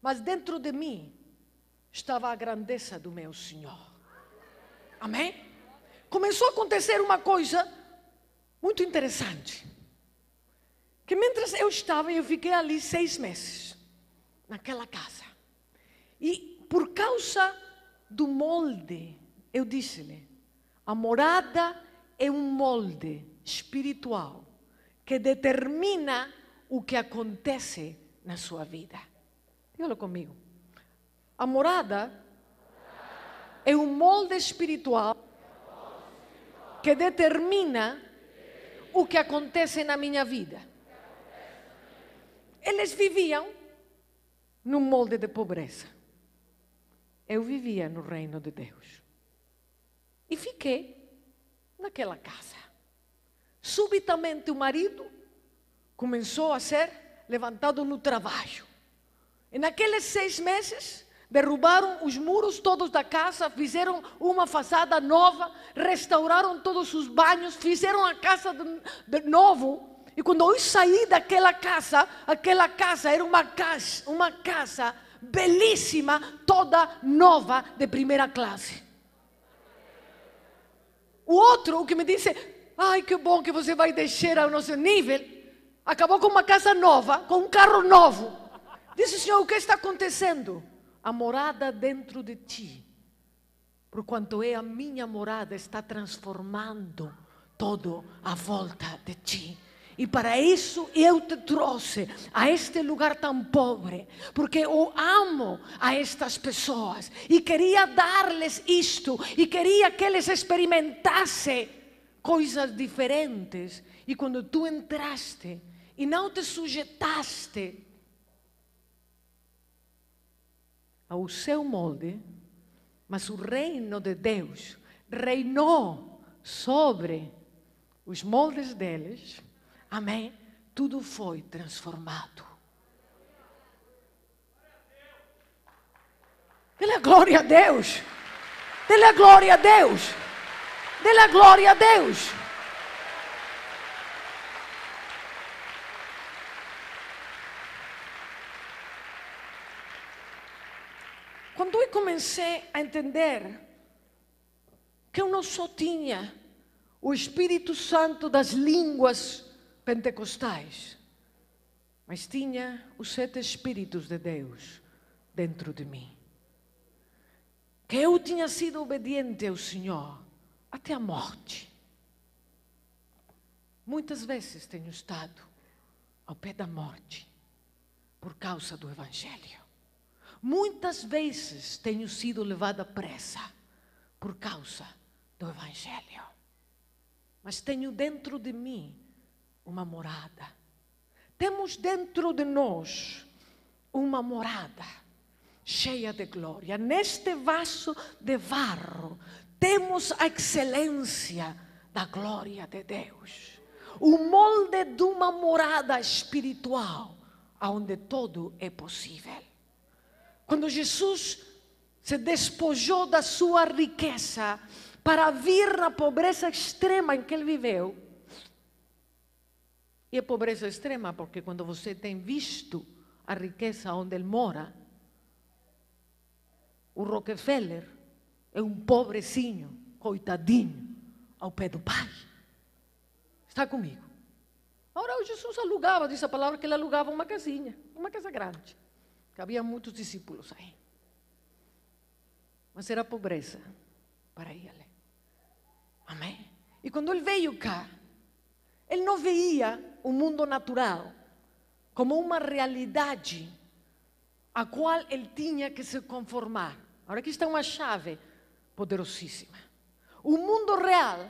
Mas dentro de mim estava a grandeza do meu Senhor. Amém? Começou a acontecer uma coisa muito interessante. Que mientras eu estava, eu fiquei ali seis meses, naquela casa. E por causa do molde, eu disse-lhe: a morada é um molde espiritual que determina o que acontece na sua vida. Dígalo comigo. A morada é um molde espiritual que determina o que acontece na minha vida. Eles viviam num molde de pobreza. Eu vivia no reino de Deus. E fiquei naquela casa. Subitamente o marido começou a ser levantado no trabalho. E naqueles seis meses, derrubaram os muros todos da casa, fizeram uma fachada nova, restauraram todos os banhos, fizeram a casa de novo. E quando eu saí daquela casa, aquela casa era uma casa, uma casa belíssima, toda nova, de primeira classe. O outro, o que me disse, ai que bom que você vai descer ao nosso nível, acabou com uma casa nova, com um carro novo. Disse Senhor: o que está acontecendo? A morada dentro de ti, por quanto é a minha morada, está transformando todo à volta de ti. E para isso eu te trouxe a este lugar tão pobre, porque eu amo a estas pessoas e queria dar-lhes isto e queria que eles experimentassem coisas diferentes. E quando tu entraste e não te sujeitaste ao seu molde, mas o reino de Deus reinou sobre os moldes deles. Amém? Tudo foi transformado. Dê a glória a Deus. Dê a glória a Deus. Dê a glória a Deus. comecei a entender que eu não só tinha o Espírito Santo das línguas pentecostais, mas tinha os sete Espíritos de Deus dentro de mim. Que eu tinha sido obediente ao Senhor até a morte. Muitas vezes tenho estado ao pé da morte por causa do Evangelho. Muitas vezes tenho sido levada presa por causa do Evangelho. Mas tenho dentro de mim uma morada. Temos dentro de nós uma morada cheia de glória. Neste vaso de barro temos a excelência da glória de Deus. O molde de uma morada espiritual, onde todo é possível. Quando Jesus se despojou da sua riqueza para vir na pobreza extrema em que ele viveu. E é pobreza extrema porque quando você tem visto a riqueza onde ele mora, o Rockefeller é um pobrecinho, coitadinho, ao pé do pai. Está comigo? Ora, Jesus alugava, diz a palavra que ele alugava uma casinha, uma casa grande. Que havia muitos discípulos aí. Mas era pobreza para ele. Amém? E quando ele veio cá, ele não veia o mundo natural como uma realidade a qual ele tinha que se conformar. Agora aqui está uma chave poderosíssima. O mundo real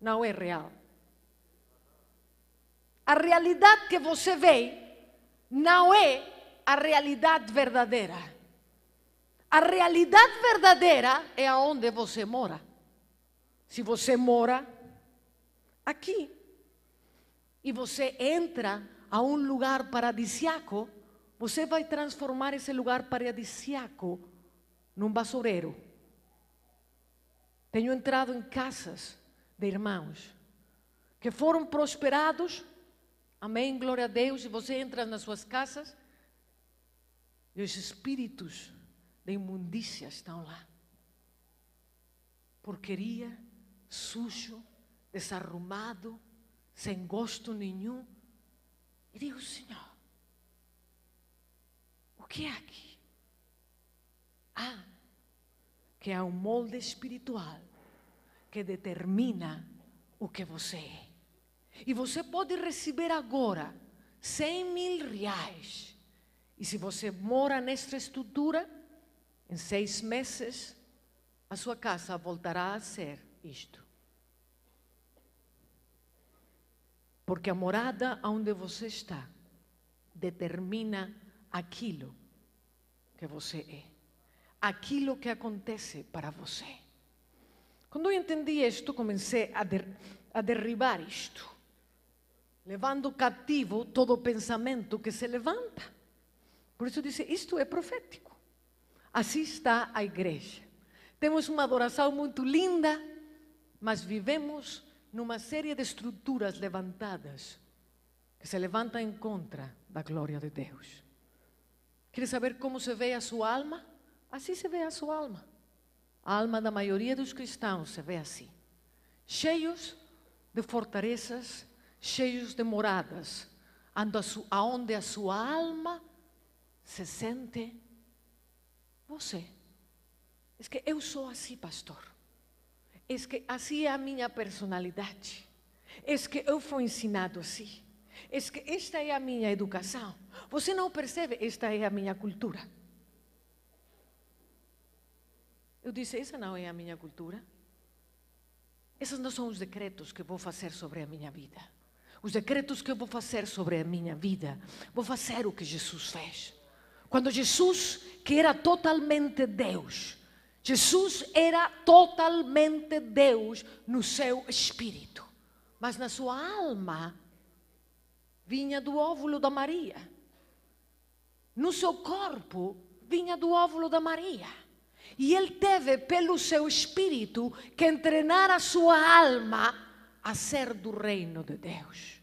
não é real. A realidade que você vê não é a realidade verdadeira. A realidade verdadeira é aonde você mora. Se você mora aqui e você entra a um lugar paradisiaco, você vai transformar esse lugar paradisiaco num basureiro. Tenho entrado em casas de irmãos que foram prosperados, amém, glória a Deus, e você entra nas suas casas e os espíritos de imundícia estão lá. Porqueria, sujo, desarrumado, sem gosto nenhum. E digo, Senhor, o que é aqui? Ah, que há um molde espiritual que determina o que você é. E você pode receber agora 100 mil reais. E se você mora nesta estrutura, em seis meses, a sua casa voltará a ser isto. Porque a morada onde você está determina aquilo que você é, aquilo que acontece para você. Quando eu entendi isto, comecei a, der, a derribar isto, levando cativo todo pensamento que se levanta. Por isso disse: isto é profético. Assim está a igreja. Temos uma adoração muito linda, mas vivemos numa série de estruturas levantadas que se levantam em contra da glória de Deus. Quer saber como se vê a sua alma? Assim se vê a sua alma. A alma da maioria dos cristãos se vê assim: cheios de fortalezas, cheios de moradas, aonde a sua alma se sente você. É que eu sou assim, pastor. É que assim é a minha personalidade. É que eu fui ensinado assim. É que esta é a minha educação. Você não percebe? Esta é a minha cultura. Eu disse: essa não é a minha cultura. Esses não são os decretos que vou fazer sobre a minha vida. Os decretos que eu vou fazer sobre a minha vida, vou fazer o que Jesus fez. Quando Jesus, que era totalmente Deus, Jesus era totalmente Deus no seu espírito, mas na sua alma vinha do óvulo da Maria. No seu corpo vinha do óvulo da Maria. E ele teve, pelo seu espírito, que treinar a sua alma a ser do reino de Deus.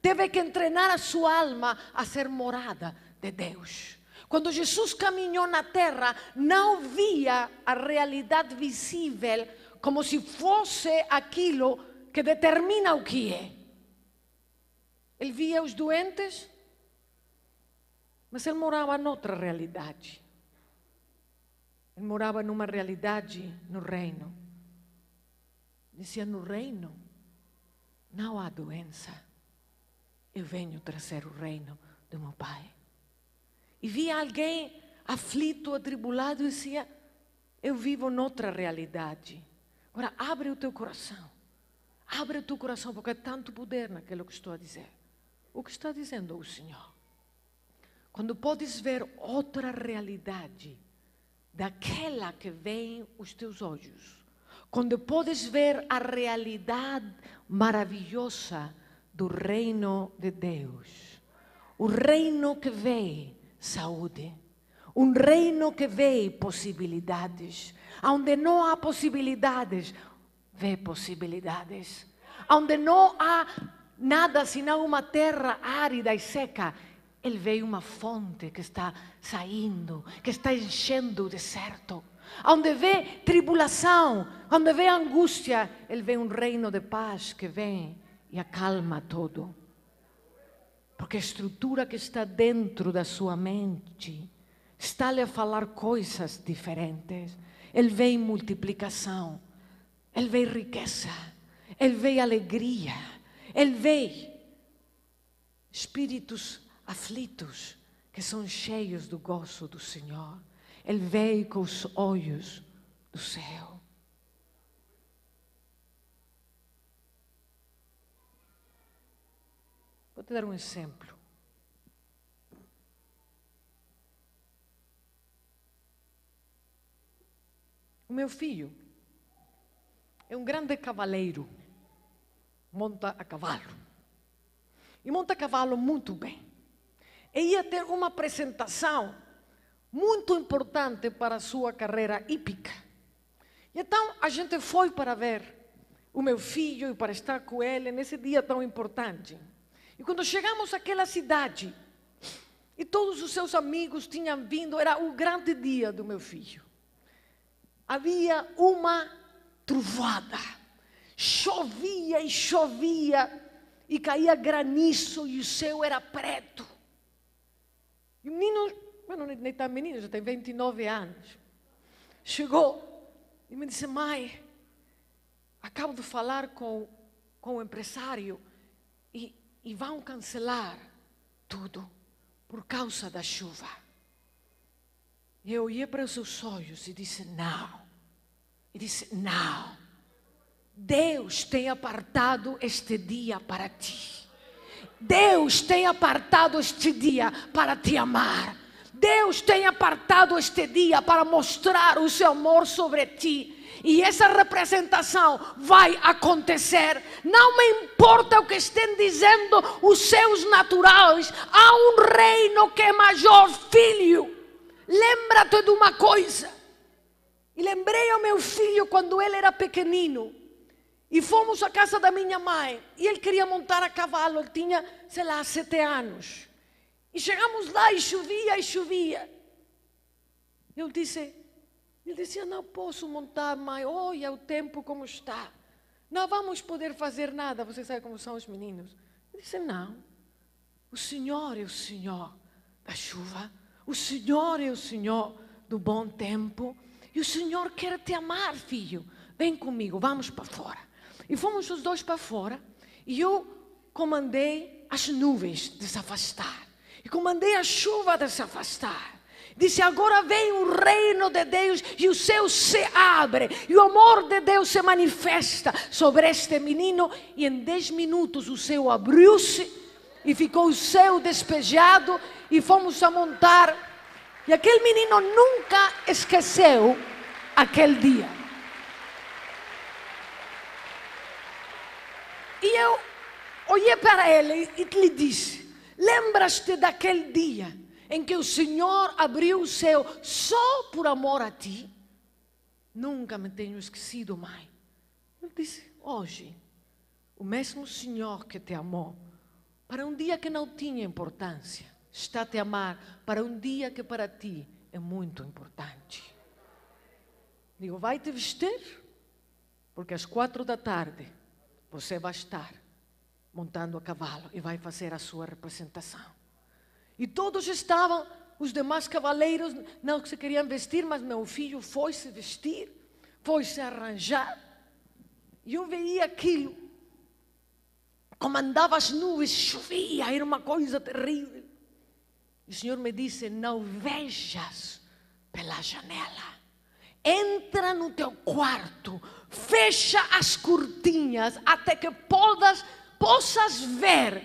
Teve que treinar a sua alma a ser morada de Deus. Quando Jesus caminhou na terra, não via a realidade visível como se fosse aquilo que determina o que é. Ele via os doentes, mas ele morava noutra realidade. Ele morava numa realidade no reino. Dizia: no reino não há doença. Eu venho trazer o reino do meu Pai. E via alguém aflito, atribulado, e dizia: Eu vivo noutra realidade. Agora, abre o teu coração. Abre o teu coração, porque há tanto poder naquilo que estou a dizer. O que está dizendo o Senhor? Quando podes ver outra realidade daquela que vem os teus olhos, quando podes ver a realidade maravilhosa do reino de Deus, o reino que vê saúde, um reino que vê possibilidades, onde não há possibilidades, vê possibilidades, onde não há nada senão uma terra árida e seca, ele vê uma fonte que está saindo, que está enchendo o deserto. Onde vê tribulação, onde vê angústia, ele vê um reino de paz que vem e acalma tudo. Porque a estrutura que está dentro da sua mente está-lhe a falar coisas diferentes. Ele vê multiplicação, ele vê riqueza, ele vê alegria, ele vê espíritos aflitos que são cheios do gozo do Senhor. Ele veio com os olhos do céu. Vou te dar um exemplo. O meu filho é um grande cavaleiro, monta a cavalo. E monta a cavalo muito bem. E ia ter uma apresentação muito importante para a sua carreira hípica. Então a gente foi para ver o meu filho e para estar com ele nesse dia tão importante. E quando chegamos àquela cidade, e todos os seus amigos tinham vindo, era o grande dia do meu filho. Havia uma trovoada, chovia e chovia, e caía granizo, e o céu era preto. E o menino Bueno, nem está menino, já tem 29 anos. Chegou e me disse: Mãe, acabo de falar com, com o empresário e, e vão cancelar tudo por causa da chuva. Eu olhei para os seus olhos e disse: Não. E disse: Não. Deus tem apartado este dia para ti. Deus tem apartado este dia para te amar. Deus tem apartado este dia para mostrar o seu amor sobre ti. E essa representação vai acontecer. Não me importa o que estén dizendo os seus naturais. Há um reino que é maior, filho. Lembra-te de uma coisa. E lembrei ao meu filho quando ele era pequenino. E fomos à casa da minha mãe. E ele queria montar a cavalo. Ele tinha, sei lá, sete anos. E chegamos lá e chovia e chovia. Eu disse, ele dizia, não posso montar, mãe, olha o tempo como está. Não vamos poder fazer nada. Você sabe como são os meninos. Eu disse, não. O Senhor é o Senhor da chuva. O Senhor é o Senhor do bom tempo. E o Senhor quer te amar, filho. Vem comigo, vamos para fora. E fomos os dois para fora. E eu comandei as nuvens de se afastar e comandei a chuva de se afastar. Disse: agora vem o reino de Deus e o céu se abre, e o amor de Deus se manifesta sobre este menino. E em dez minutos o céu abriu-se e ficou o céu despejado, e fomos a montar. E aquele menino nunca esqueceu aquele dia. E eu olhei para ele e lhe disse: Lembras-te daquele dia em que o Senhor abriu o céu só por amor a ti? Nunca me tenho esquecido, mãe. Ele disse: Hoje, o mesmo Senhor que te amou, para um dia que não tinha importância, está a te amar para um dia que para ti é muito importante. Digo, vai te vestir, porque às quatro da tarde você vai estar montando a cavalo e vai fazer a sua representação. E todos estavam, os demais cavaleiros não se queriam vestir, mas meu filho foi se vestir, foi se arranjar. E eu veia aquilo, comandava as nuvens, chovia, era uma coisa terrível. E o Senhor me disse: Não vejas pela janela. Entra no teu quarto, fecha as cortinhas até que podas, possas ver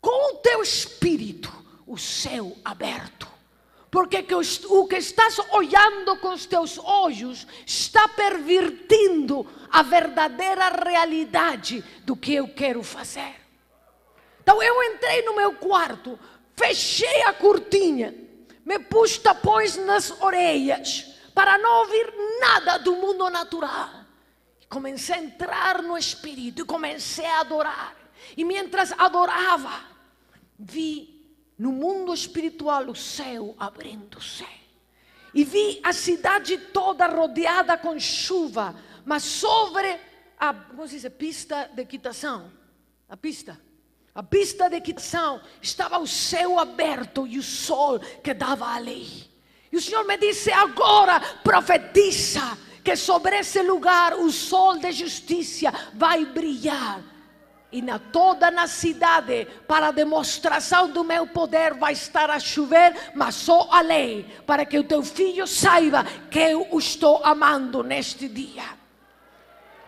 com o teu espírito o céu aberto. Porque que o que estás olhando com os teus olhos está pervertindo a verdadeira realidade do que eu quero fazer. Então eu entrei no meu quarto, fechei a cortinha, me pus tapões nas orelhas para não ouvir nada do mundo natural. Comecei a entrar no Espírito e comecei a adorar. E mientras adorava, vi no mundo espiritual o céu abrindo-se. E vi a cidade toda rodeada com chuva, mas sobre a como se diz, pista de equitação. A pista. A pista de equitação estava o céu aberto e o sol que dava ali. E o Senhor me disse: agora profetiza que sobre esse lugar o sol de justiça vai brilhar e na toda na cidade, para demonstração do meu poder, vai estar a chover, mas só a lei, para que o teu filho saiba que eu o estou amando neste dia.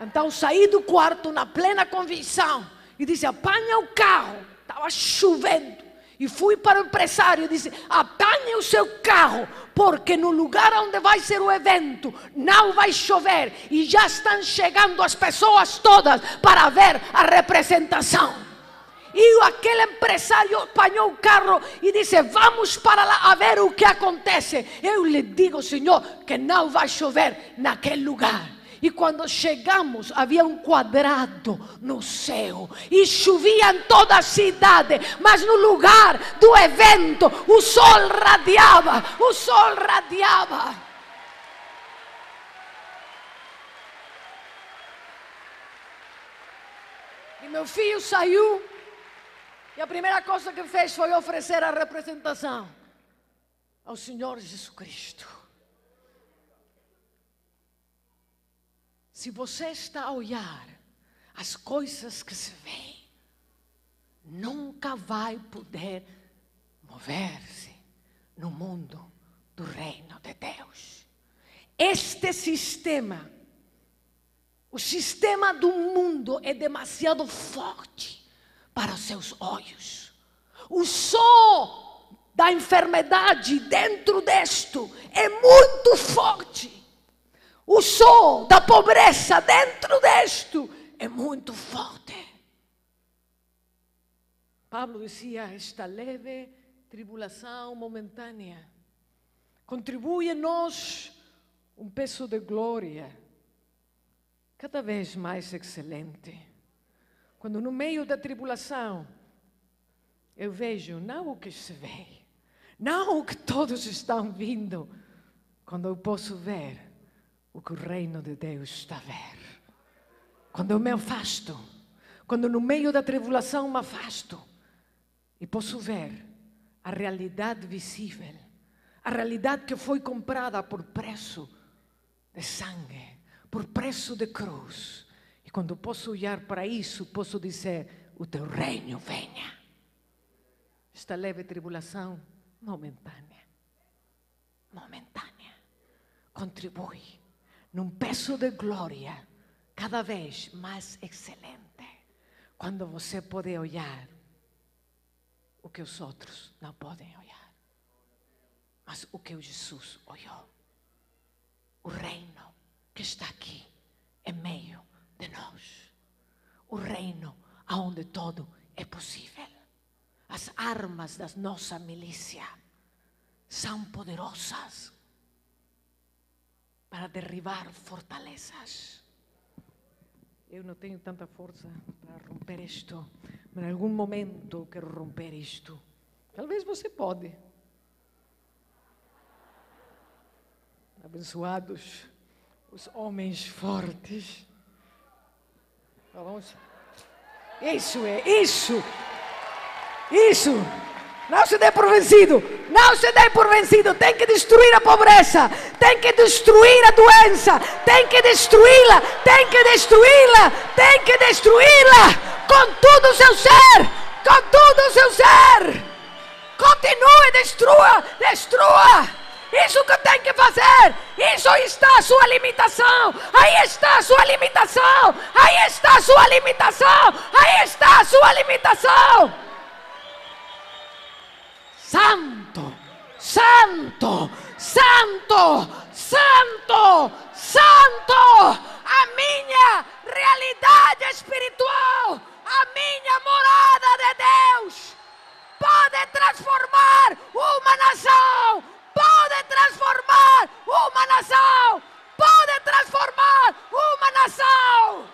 Então saí do quarto na plena convicção e disse: apanha o carro, estava chovendo. E fui para o empresário e disse: apanhe o seu carro, porque no lugar onde vai ser o evento não vai chover e já estão chegando as pessoas todas para ver a representação. E aquele empresário apanhou o carro e disse: Vamos para lá a ver o que acontece. Eu lhe digo, Senhor, que não vai chover naquele lugar. E quando chegamos, havia um quadrado no céu. E chovia em toda a cidade. Mas no lugar do evento, o sol radiava. O sol radiava. E meu filho saiu. E a primeira coisa que fez foi oferecer a representação ao Senhor Jesus Cristo. Se você está a olhar as coisas que se veem, nunca vai poder mover-se no mundo do reino de Deus. Este sistema, o sistema do mundo é demasiado forte para os seus olhos. O som da enfermidade dentro desto é muito forte. O som da pobreza dentro desto é muito forte. Pablo dizia: esta leve tribulação momentânea contribui-nos um peso de glória cada vez mais excelente. Quando no meio da tribulação eu vejo não o que se vê, não o que todos estão vindo, quando eu posso ver o que o reino de Deus está a ver. Quando eu me afasto, quando no meio da tribulação me afasto e posso ver a realidade visível, a realidade que foi comprada por preço de sangue, por preço de cruz. E quando posso olhar para isso, posso dizer: O teu reino venha. Esta leve tribulação momentânea, momentânea, contribui num peso de glória cada vez mais excelente. Quando você pode olhar o que os outros não podem olhar, mas o que Jesus olhou. O reino que está aqui em meio de nós. O reino aonde todo é possível. As armas da nossa milícia são poderosas para derribar fortalezas. Eu não tenho tanta força para romper isto, mas em algum momento quero romper isto Talvez você pode. Abençoados os homens fortes. Vamos. Isso é, isso. Isso. Não se dê por vencido. Não se dê por vencido. Tem que destruir a pobreza. Tem que destruir a doença. Tem que destruí-la. Tem que destruí-la. Tem que destruí-la. Com todo o seu ser. Com todo o seu ser. Continue, destrua. Destrua. Isso que tem que fazer. Isso está a sua limitação. Aí está a sua limitação. Aí está a sua limitação. Aí está a sua limitação. Santo, Santo, Santo, Santo, Santo. A minha realidade espiritual, a minha morada de Deus, pode transformar uma nação pode transformar uma nação. Pode transformar uma nação.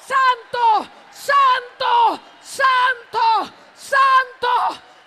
Santo, santo, santo, santo,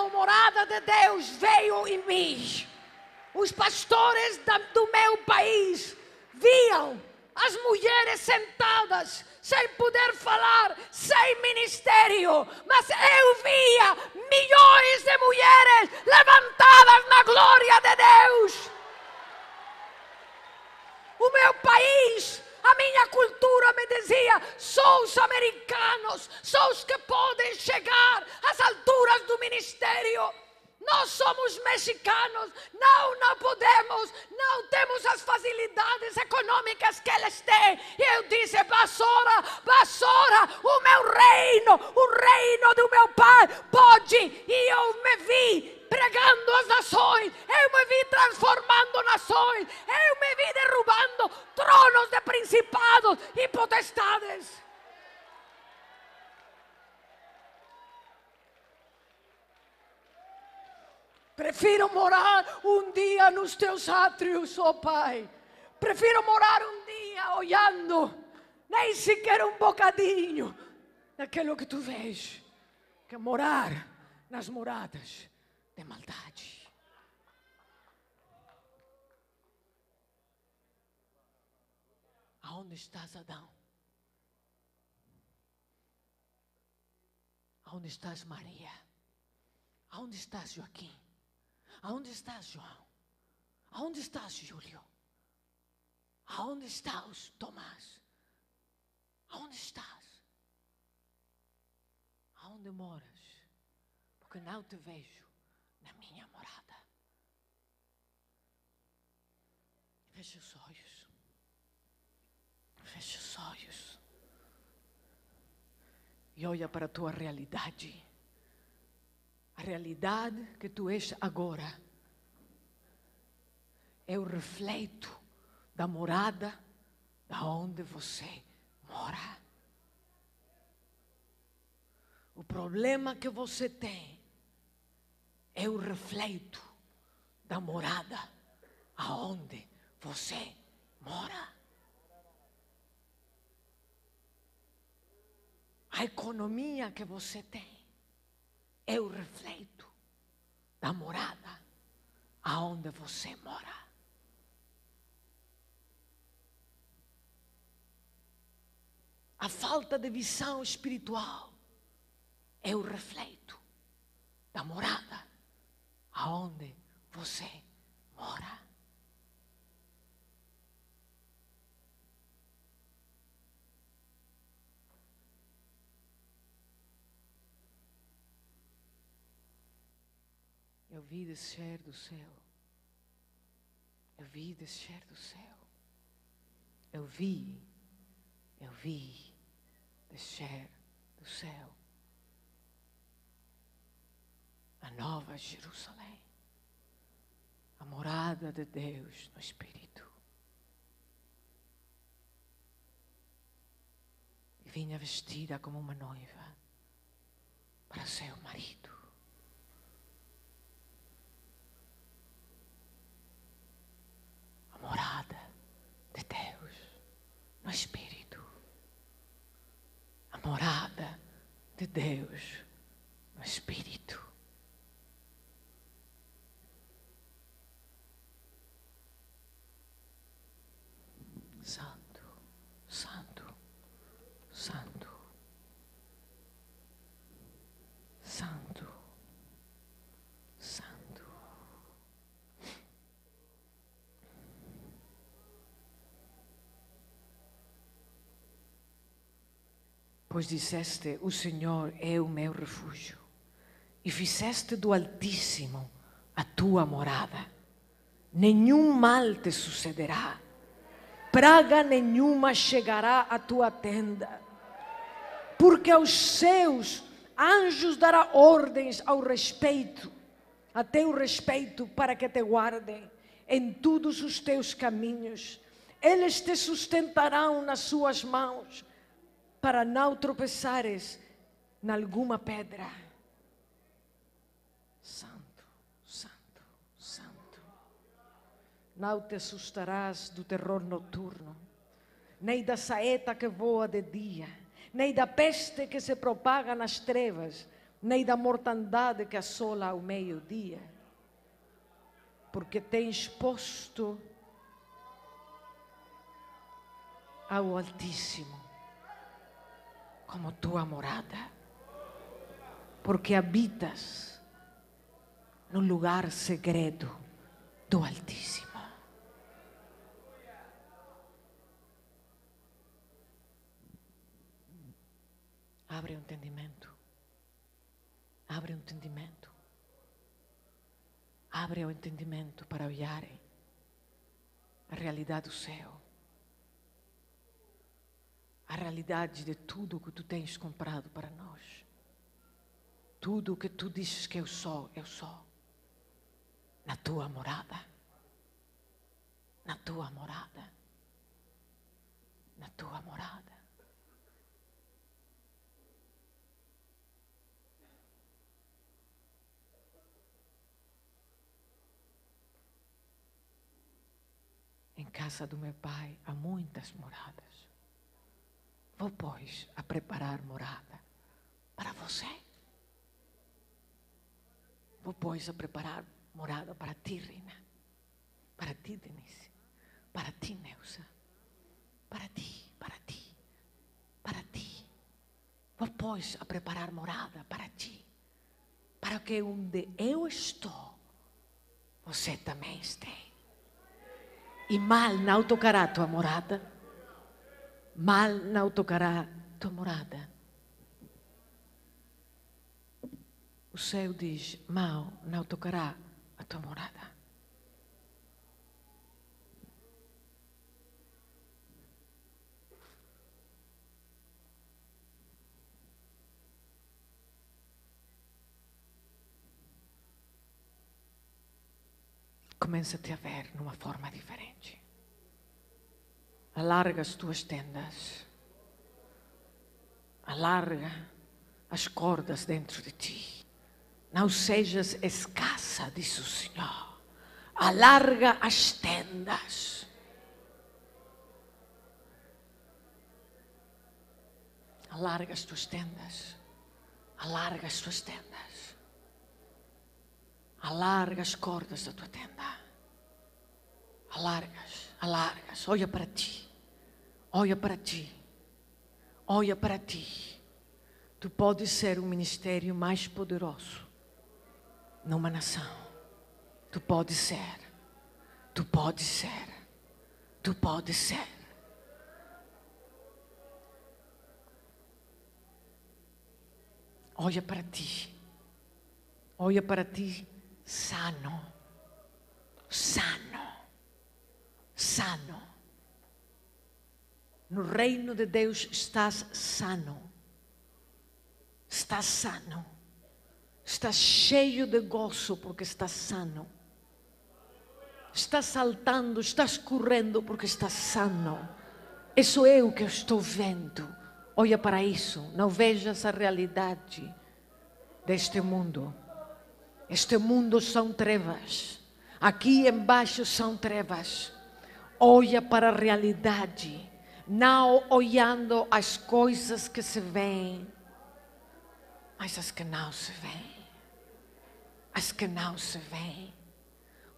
A morada de Deus veio em mim, os pastores da, do meu país viam as mulheres sentadas, sem poder falar, sem ministério, mas eu via milhões de mulheres levantadas na glória de Deus. O meu país a minha cultura me dizia: só os americanos, só os que podem chegar às alturas do ministério. Nós somos mexicanos, não, não podemos, não temos as facilidades econômicas que eles têm. E eu disse: Vassoura, Vassoura, o meu reino, o reino do meu pai pode. E eu me vi pregando as nações, eu me vi transformando nações, eu me vi derrubando tronos de principados e potestades. Prefiro morar um dia nos teus átrios, ó oh Pai. Prefiro morar um dia olhando, nem sequer um bocadinho daquilo que tu vês, que morar nas moradas de maldade. Aonde estás, Adão? Aonde estás, Maria? Aonde estás, Joaquim? Aonde estás, João? Aonde estás, Júlio? Aonde estás, Tomás? Aonde estás? Aonde moras? Porque não te vejo minha morada. Feche os olhos. Feche os olhos. E olha para a tua realidade. A realidade que tu és agora é o reflexo da morada da onde você mora. O problema que você tem é o reflexo da morada aonde você mora. A economia que você tem é o reflexo da morada aonde você mora. A falta de visão espiritual é o reflexo da morada aonde você mora. Eu vi descer do céu. Eu vi descer do céu. Eu vi, eu vi descer do céu a nova Jerusalém, a morada de Deus no Espírito. E vinha vestida como uma noiva para seu marido. A morada de Deus no Espírito. A morada de Deus no Espírito. Santo, Santo, Santo, Santo, Santo. Pois disseste: O Senhor é o meu refúgio, e fizeste do Altíssimo a tua morada. Nenhum mal te sucederá, praga nenhuma chegará à tua tenda, porque aos seus anjos dará ordens ao respeito, a teu respeito, para que te guardem em todos os teus caminhos. Eles te sustentarão nas suas mãos para não tropeçares em alguma pedra. Santo, Santo, Santo. Não te assustarás do terror noturno, nem da saeta que voa de dia, nem da peste que se propaga nas trevas, nem da mortandade que assola ao meio-dia. Porque tens posto ao Altíssimo como tua morada, porque habitas no lugar segredo do Altíssimo. Abre o entendimento. Abre o entendimento. Abre o entendimento para olharem a realidade do céu a realidade de tudo o que tu tens comprado para nós. Tudo o que tu dizes que eu sou, eu sou. Na tua morada. Na tua morada. Na tua morada. Em casa do meu pai há muitas moradas. Vou, pois, a preparar morada para você. Vou, pois, a preparar morada para ti, Rina. Para ti, Denise. Para ti, Neuza. Para ti, para ti, para ti. Vou, pois, a preparar morada para ti. Para que onde eu estou, você também esteja. E mal não tocará tua morada mal não tocará tua morada. O céu diz: mal não tocará a tua morada. Começa-te a ver numa forma diferente. Alarga as tuas tendas. Alarga as cordas dentro de ti. Não sejas escassa, disse o Senhor. Alarga as tendas. Alarga as tuas tendas. Alarga as tuas tendas. Alarga as cordas da tua tenda. Alargas, alargas. Olha para ti. Olha para ti. Olha para ti. Tu podes ser o ministério mais poderoso numa nação. Tu podes ser. Tu podes ser. Tu podes ser. Olha para ti. Olha para ti sano, sano, sano. No reino de Deus estás sano, estás sano, estás cheio de gozo porque estás sano. Estás saltando, estás correndo porque estás sano. Isso é o que eu estou vendo. Olha para isso, não vejas a realidade deste mundo. Este mundo são trevas. Aqui embaixo são trevas. Olha para a realidade, não olhando as coisas que se veem, mas as que não se veem. As que não se veem.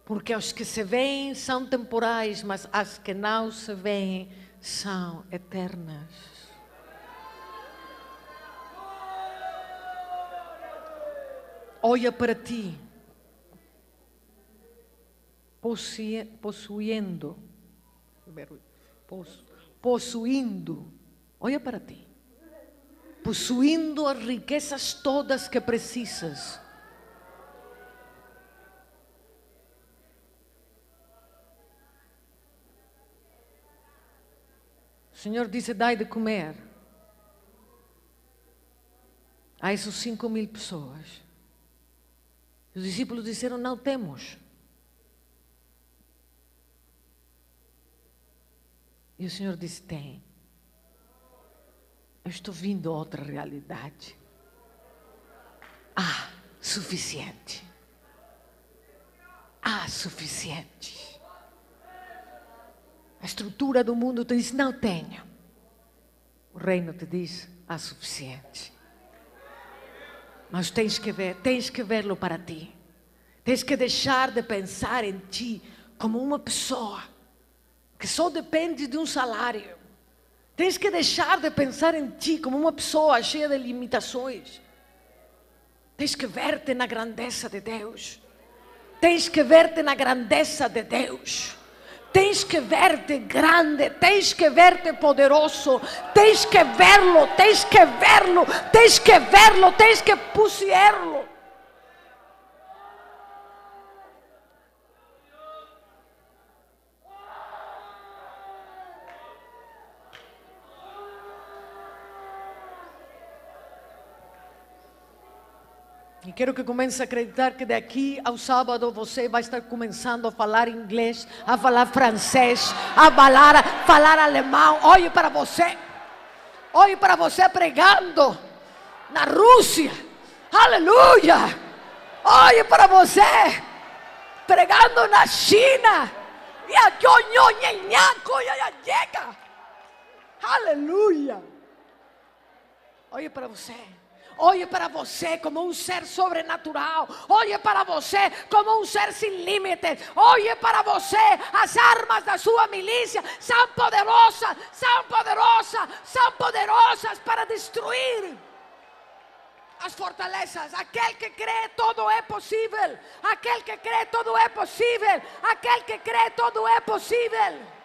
Porque os que se veem são temporais, mas as que não se veem são eternas. Olha para ti, possuindo, possuindo, olha para ti, possuindo as riquezas todas que precisas Senhor disse: dai de comer a essas cinco mil pessoas. Os discípulos disseram: não temos. E o Senhor disse: tem. Eu estou vindo a outra realidade. Ah, suficiente. Ah, suficiente. A estrutura do mundo te diz: não tenho. O reino te diz: há suficiente. Mas tens que ver, tens que verlo para ti. Tens que deixar de pensar em ti como uma pessoa que só depende de um salário. Tens que deixar de pensar em ti como uma pessoa cheia de limitações. Tens que ver-te na grandeza de Deus. Tens que ver-te na grandeza de Deus. Tens que ver-te grande, tens que ver-te poderoso, tens que verlo, tens que verlo, tens que verlo, tens que pusierlo. Quero que comece a acreditar que daqui ao sábado você vai estar começando a falar inglês, a falar francês, a falar, a falar alemão. Olhe para você. Olhe para você pregando na Rússia. Aleluia. Olhe para você pregando na China. E a Aleluia. Olhe para você. Olhe para você como um ser sobrenatural. Olhe para você como um ser sem limites. Olhe para você. As armas da sua milícia são poderosas, são poderosas, são poderosas para destruir as fortalezas. Aquel que cree todo é possível. Aquel que cree todo é possível. Aquel que cree todo é possível.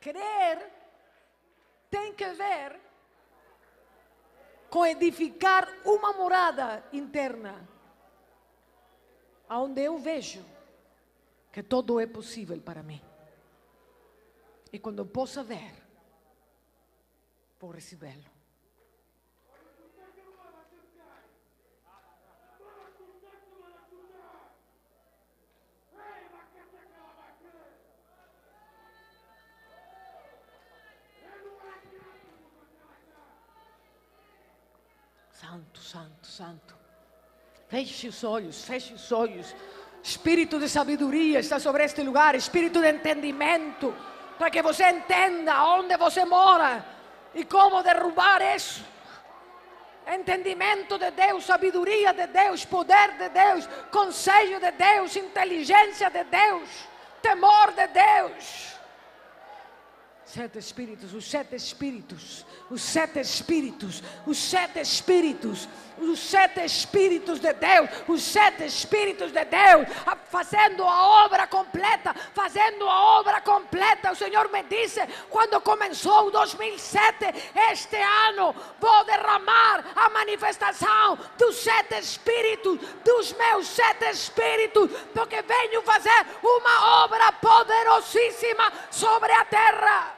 Crer tem que ver com edificar uma morada interna, onde eu vejo que todo é possível para mim. E quando eu possa ver, vou recebê-lo. Santo, santo, santo. Feche os olhos, feche os olhos. Espírito de sabedoria está sobre este lugar, espírito de entendimento, para que você entenda onde você mora e como derrubar isso. Entendimento de Deus, sabedoria de Deus, poder de Deus, conselho de Deus, inteligência de Deus, temor de Deus. Sete espíritos, os sete espíritos, os sete espíritos, os sete espíritos os sete Espíritos de Deus, os sete Espíritos de Deus, fazendo a obra completa, fazendo a obra completa. O Senhor me disse, quando começou o 2007, este ano, vou derramar a manifestação dos sete Espíritos, dos meus sete Espíritos, porque venho fazer uma obra poderosíssima sobre a terra.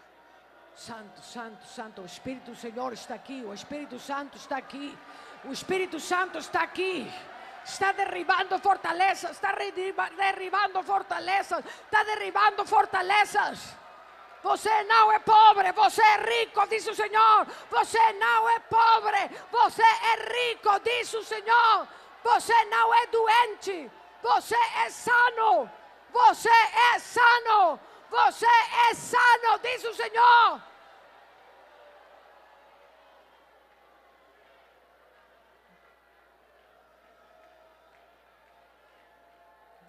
Santo, santo, santo. O Espírito do Senhor está aqui. O Espírito Santo está aqui. O Espírito Santo está aqui. Está derribando fortalezas. Está derriba- derribando fortalezas. Está derribando fortalezas. Você não é pobre, você é rico, diz o Senhor. Você não é pobre, você é rico, diz o Senhor. Você não é doente, você é sano. Você é sano, você é sano, diz o Senhor.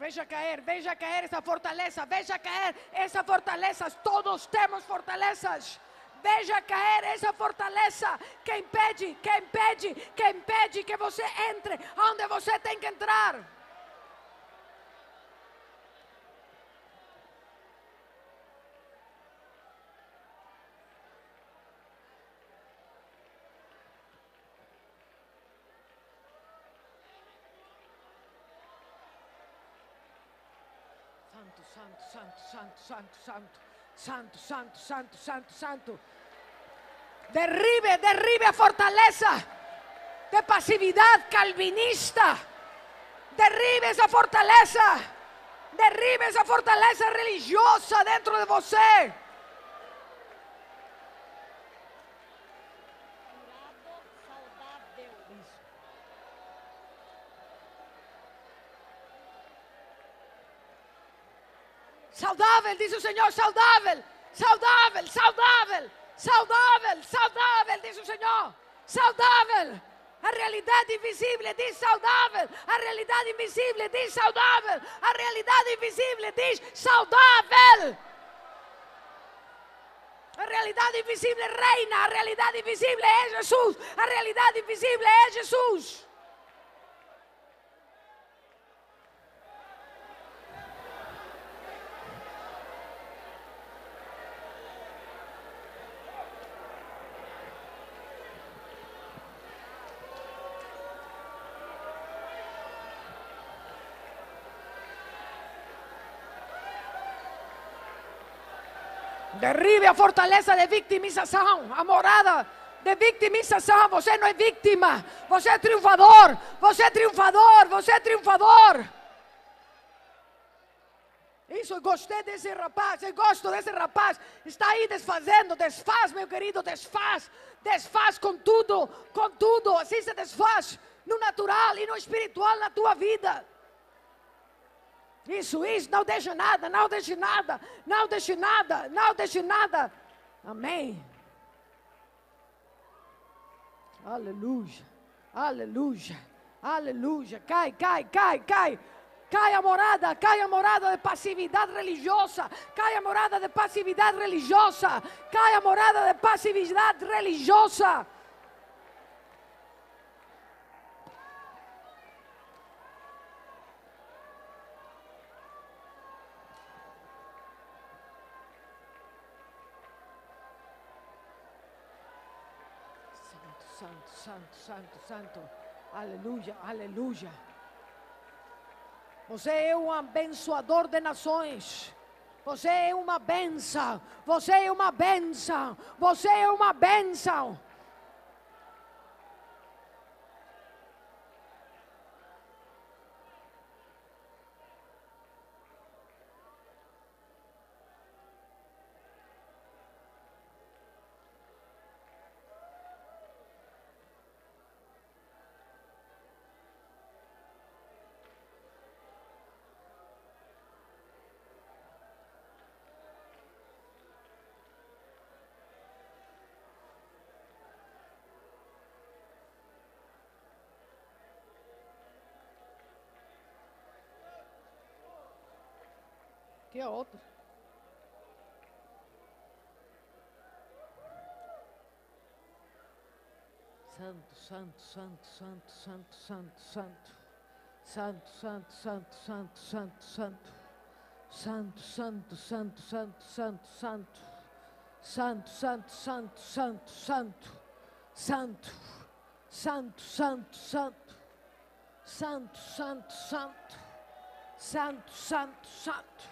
Veja cair, veja cair essa fortaleza, veja cair essa fortaleza. Todos temos fortalezas. Veja cair essa fortaleza que impede, que impede, que impede que você entre onde você tem que entrar. santo, santo, santo, santo, santo, santo, santo, santo. Derribe, derribe fortaleza de pasividad calvinista. Derribe esa fortaleza. Derribe esa fortaleza religiosa dentro de você. Saudável, diz o Senhor, saudável, saudável, saudável, saudável, saudável, diz o Senhor, saudável. A realidade invisível diz saudável, a realidade invisível diz saudável, a realidade invisível diz saudável. A realidade invisível reina, a realidade invisível é Jesus, a realidade invisível é Jesus. Derribe a fortaleza de vitimização, a morada de vitimização. Você não é vítima, você é triunfador, você é triunfador, você é triunfador. Isso, eu gostei desse rapaz, eu gosto desse rapaz. Está aí desfazendo, desfaz, meu querido, desfaz, desfaz com tudo, com tudo. Assim se desfaz no natural e no espiritual na tua vida. Isso, isso, não deixe nada, não deixe nada, não deixe nada, não deixe nada. Amém. Aleluia, aleluia, aleluia. Cai, cai, cai, cai. Cai a morada, cai a morada de passividade religiosa, cai a morada de passividade religiosa, cai a morada de passividade religiosa. Santo, santo, santo, santo. Aleluia, aleluia. Você é um abençoador de nações. Você é uma benção. Você é uma benção. Você é uma benção. Que é outro. Santo, santo, santo, santo, santo, santo, santo. Santo, santo, santo, santo, santo, santo. Santo, santo, santo, santo, santo, santo. Santo, santo, santo, santo, santo. Santo. Santo, santo, santo. Santo, santo, santo. Santo, santo, santo.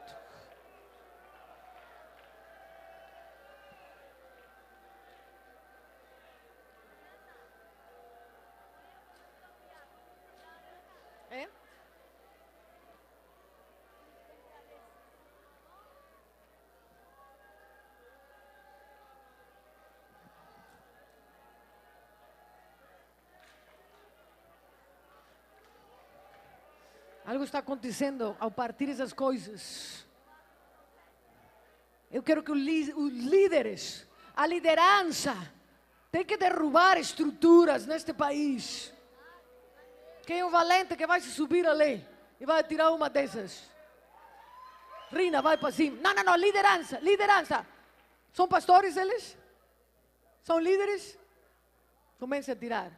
Algo está acontecendo ao partir essas coisas. Eu quero que os lí- os líderes, a liderança, tem que derrubar estruturas neste país. Quem é o valente que vai se subir ali e vai tirar uma dessas? Rina, vai para cima. Não, não, não, liderança, liderança. São pastores eles? São líderes? Comece a tirar.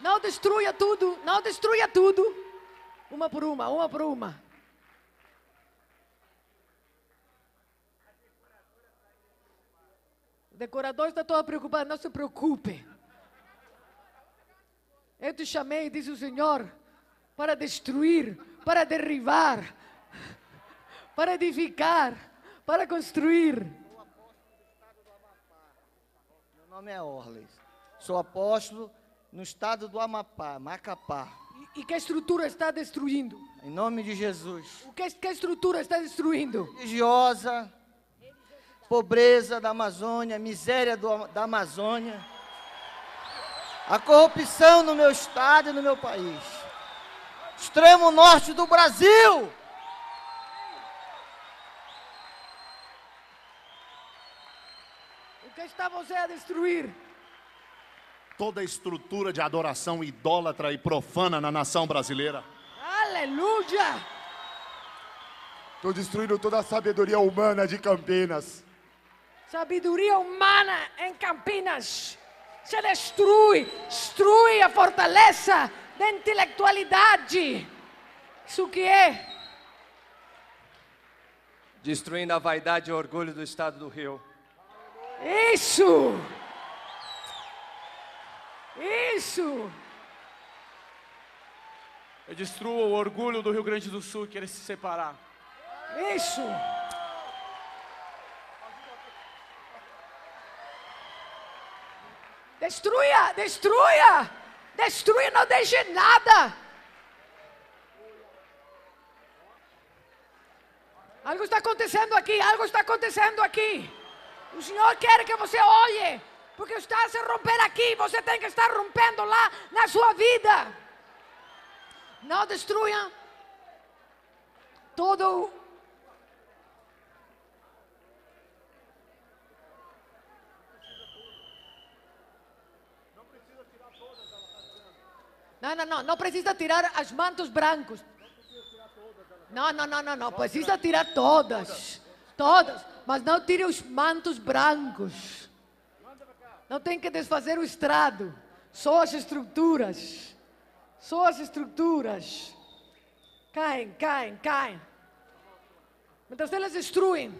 Não destrua tudo, não destrua tudo. Uma por uma, uma por uma. O decorador está todo preocupado, não se preocupe. Eu te chamei, disse o Senhor, para destruir, para derribar, para edificar, para construir. Meu nome é Orles. Sou apóstolo no estado do Amapá, Macapá. E, e que estrutura está destruindo? Em nome de Jesus. O que, que estrutura está destruindo? Religiosa, pobreza da Amazônia, miséria do- da Amazônia. A corrupção no meu estado e no meu país. Extremo norte do Brasil. O que está você a destruir? Toda a estrutura de adoração idólatra e profana na nação brasileira. Aleluia! Estou destruindo toda a sabedoria humana de Campinas. Sabedoria humana em Campinas se destrui, destrui a fortaleza da intelectualidade. Isso que é? destruindo a vaidade e orgulho do estado do Rio. Isso! Isso! Eu destruo o orgulho do Rio Grande do Sul querer se separar. Isso! Destrua, destrua! Destrua, não deixe nada! Algo está acontecendo aqui, algo está acontecendo aqui. O Senhor quer que você olhe, porque está a se romper aqui, você tem que estar rompendo lá na sua vida. Não destrua todo Não, não, não, não precisa tirar as mantos brancos. Não, não, não, não, não, precisa tirar todas. Todas, mas não tire os mantos brancos. Não tem que desfazer o estrado, só as estruturas. Só as estruturas. Caem, caem, caem. Mientras elas destruem.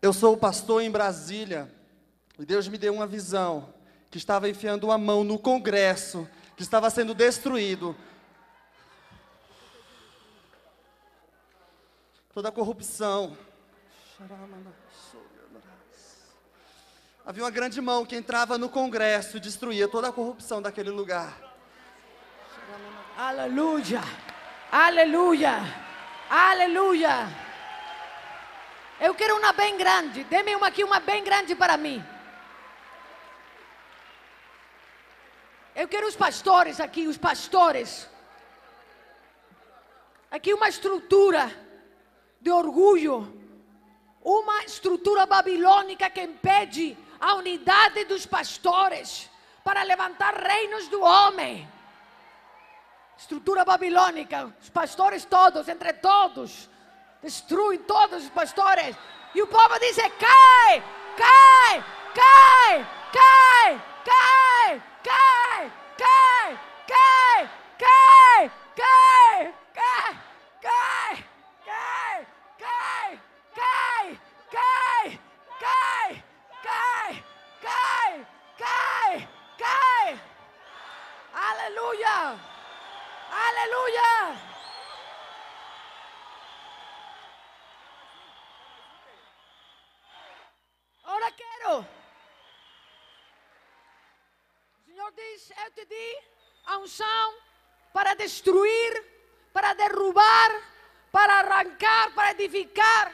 Eu sou pastor em Brasília e Deus me deu uma visão que estava enfiando uma mão no Congresso que estava sendo destruído. Toda a corrupção. Havia uma grande mão que entrava no Congresso e destruía toda a corrupção daquele lugar. Aleluia! Aleluia! Aleluia! Eu quero uma bem grande. Dê-me uma aqui, uma bem grande para mim. Eu quero os pastores aqui, os pastores. Aqui uma estrutura de orgulho. Uma estrutura babilônica que impede a unidade dos pastores. para levantar reinos do homem. Estrutura babilônica, os pastores todos, entre todos, destruem todos os pastores. E o povo diz: cai, cai, cai, cai, cai, cai, cai, cai, cai, cai, cai, cai, cai, cai, cai, cai, cai, cai, cai, cai, cai. Aleluia! Aleluia! Agora quero. O Senhor diz: Eu te di a unção para destruir, para derrubar, para arrancar, para edificar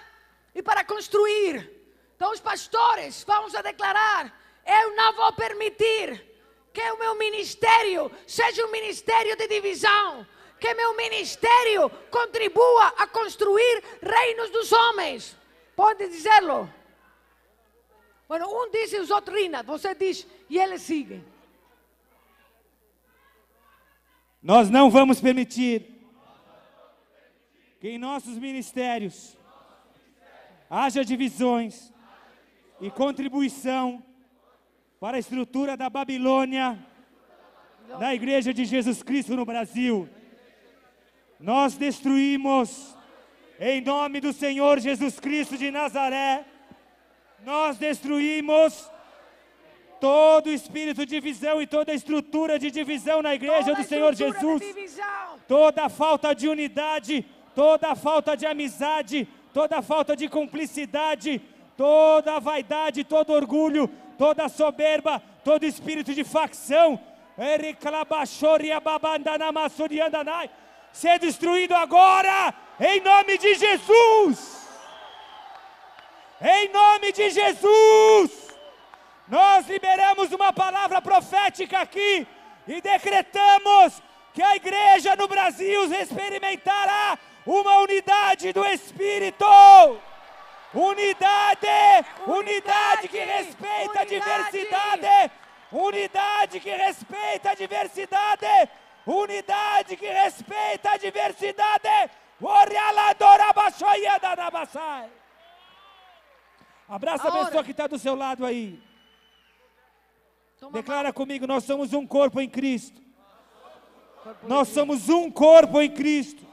e para construir. Então, os pastores, vamos a declarar: Eu não vou permitir que o meu ministério seja um ministério de divisão. Que meu ministério contribua a construir reinos dos homens. Pode dizê-lo? Bueno, um diz e os outros rina. Você diz e eles seguem. Nós não vamos permitir que em nossos ministérios haja divisões e contribuição para a estrutura da Babilônia da Igreja de Jesus Cristo no Brasil. Nós destruímos, em nome do Senhor Jesus Cristo de Nazaré, nós destruímos todo espírito de divisão e toda estrutura de divisão na Igreja Toda do Senhor Jesus toda falta de unidade, toda falta de amizade, toda falta de cumplicidade, toda vaidade, todo orgulho, toda soberba, todo espírito de facção, ser destruído agora, em nome de Jesus. Em nome de Jesus. Nós liberamos uma palavra profética aqui e decretamos que a igreja no Brasil experimentará uma unidade do Espírito. Unidade, unidade que respeita a Unidade. diversidade, unidade que respeita a diversidade, unidade que respeita a diversidade. Abraça a pessoa que está do seu lado aí. Declara comigo: nós somos um corpo em Cristo. Nós somos um corpo em Cristo.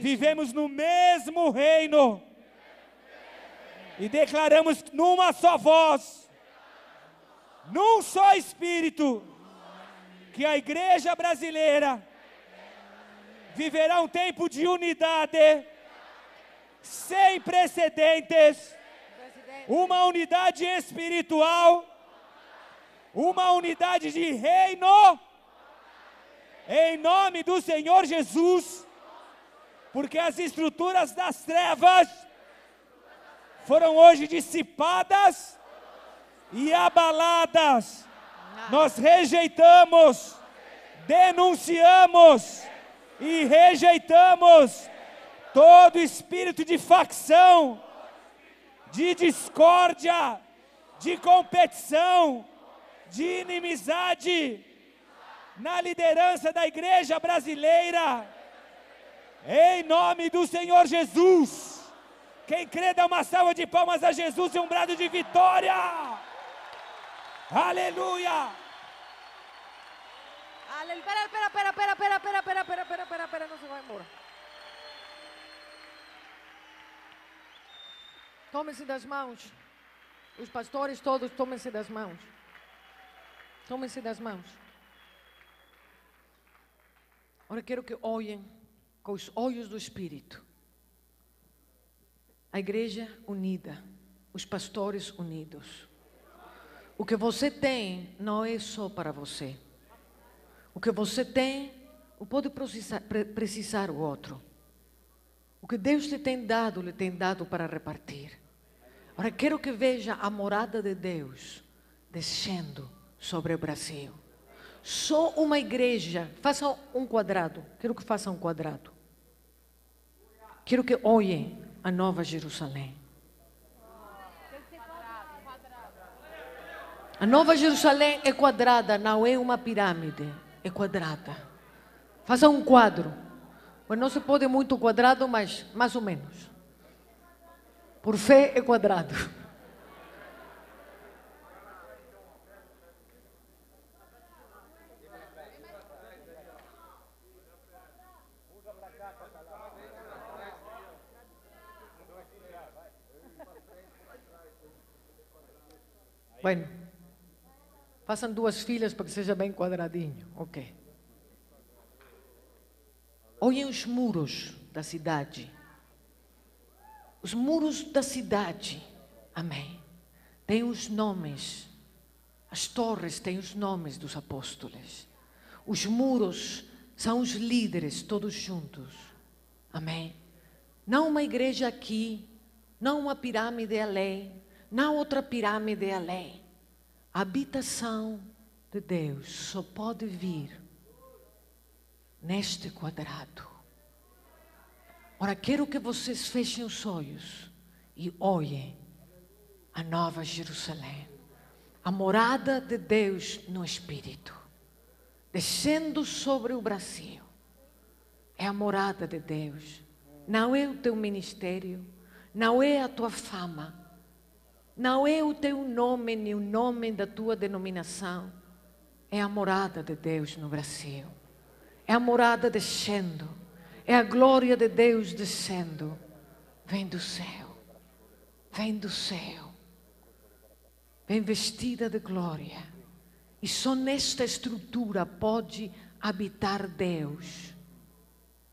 Vivemos no mesmo reino. E declaramos numa só voz, num só espírito, que a igreja brasileira viverá um tempo de unidade sem precedentes, uma unidade espiritual, uma unidade de reino, em nome do Senhor Jesus, porque as estruturas das trevas foram hoje dissipadas e abaladas. Nós rejeitamos, denunciamos e rejeitamos todo espírito de facção, de discórdia, de competição, de inimizade na liderança da igreja brasileira. Em nome do Senhor Jesus. Quem crê, dá uma salva de palmas a Jesus e um brado de vitória. Aleluia. Ale- Espera, espera, espera, espera, espera, espera, espera, espera, espera, espera, espera, não se vai embora. Tomem-se das mãos. Os pastores todos tomem-se das mãos. Tomem-se das mãos. Agora quero que olhem com os olhos do Espírito. A igreja unida, os pastores unidos. O que você tem não é só para você. O que você tem, o pode precisar, pre- precisar o outro. O que Deus lhe tem dado, lhe tem dado para repartir. Agora quero que veja a morada de Deus descendo sobre o Brasil. Só uma igreja, faça um quadrado. Quero que faça um quadrado. Quero que olhem a Nova Jerusalém. A Nova Jerusalém é quadrada, não é uma pirâmide, é quadrada. Faça um quadro. Mas não se pode muito quadrado, mas mais ou menos. Por fé é quadrado. Bueno, façam duas filas para que seja bem quadradinho. Ok. Olhem os muros da cidade. Os muros da cidade. Amém. Tem os nomes. As torres têm os nomes dos apóstolos. Os muros são os líderes todos juntos. Amém. Não uma igreja aqui, não uma pirâmide além, não outra pirâmide além. A habitação de Deus só pode vir neste quadrado. Ora, quero que vocês fechem os olhos e olhem a nova Jerusalém, a morada de Deus no Espírito, descendo sobre o Brasil. É a morada de Deus. Não é o teu ministério, não é a tua fama, não é o teu nome nem o nome da tua denominação. É a morada de Deus no Brasil. É a morada descendo. É a glória de Deus descendo. Vem do céu. Vem do céu. Vem vestida de glória. E só nesta estrutura pode habitar Deus.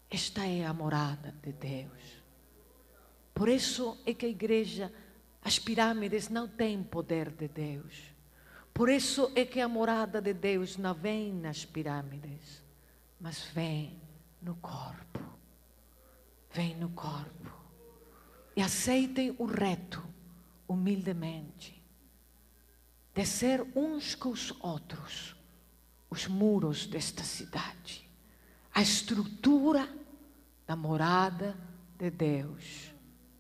Esta é a morada de Deus. Por isso é que a igreja, as pirâmides não têm poder de Deus. Por isso é que a morada de Deus não vem nas pirâmides, mas vem no corpo. Vem no corpo. E aceitem o reto, humildemente, descer uns com os outros os muros desta cidade, a estrutura da morada de Deus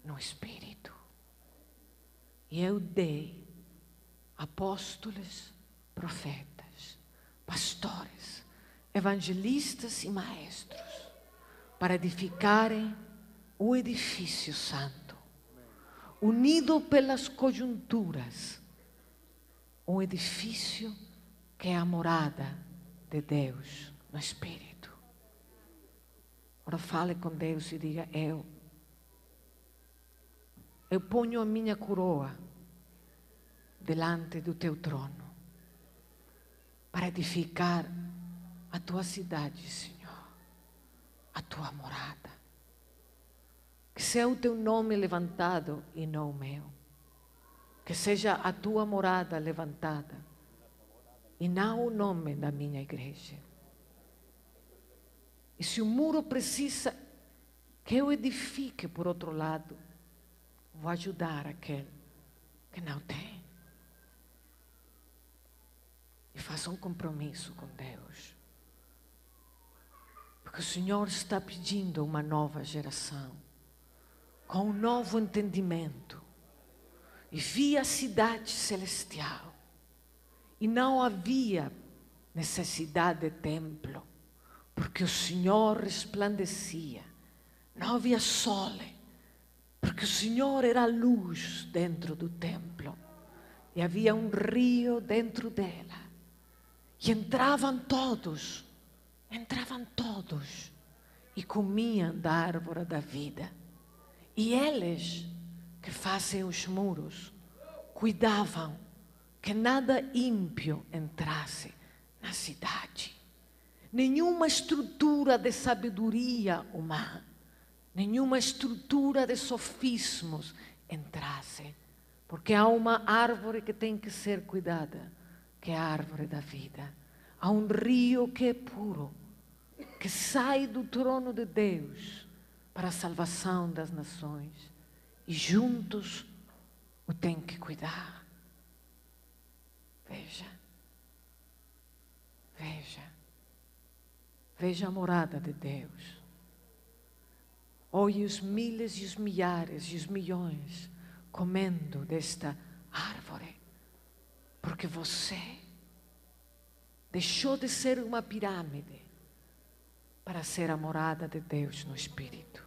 no Espírito. E eu dei apóstolos, profetas, pastores, evangelistas e maestros para edificarem o edifício santo, unido pelas conjunturas, um edifício que é a morada de Deus no Espírito. Ora, fale com Deus e diga: Eu, eu ponho a minha coroa delante do teu trono para edificar a tua cidade, Senhor, a tua morada. Que seja o teu nome levantado e não o meu. Que seja a tua morada levantada e não o nome da minha igreja. E se o muro precisa que eu edifique por outro lado, vou ajudar aquele que não tem. E faça um compromisso com Deus. Porque o Senhor está pedindo uma nova geração, com um novo entendimento. E via a cidade celestial. E não havia necessidade de templo, porque o Senhor resplandecia. Não havia sol, porque o Senhor era a luz dentro do templo. E havia um rio dentro dela. E entravam todos, entravam todos e comiam da árvore da vida. E eles que fazem os muros cuidavam que nada ímpio entrasse na cidade. Nenhuma estrutura de sabedoria humana, nenhuma estrutura de sofismos entrasse, porque há uma árvore que tem que ser cuidada, que é a árvore da vida. Há um rio que é puro, que sai do trono de Deus para a salvação das nações, e juntos o tem que cuidar. Veja, veja, veja a morada de Deus. Olhe os milhares e os milhares e os milhões comendo desta árvore, porque Porque você deixou de ser uma pirâmide para ser a morada de Deus no Espírito.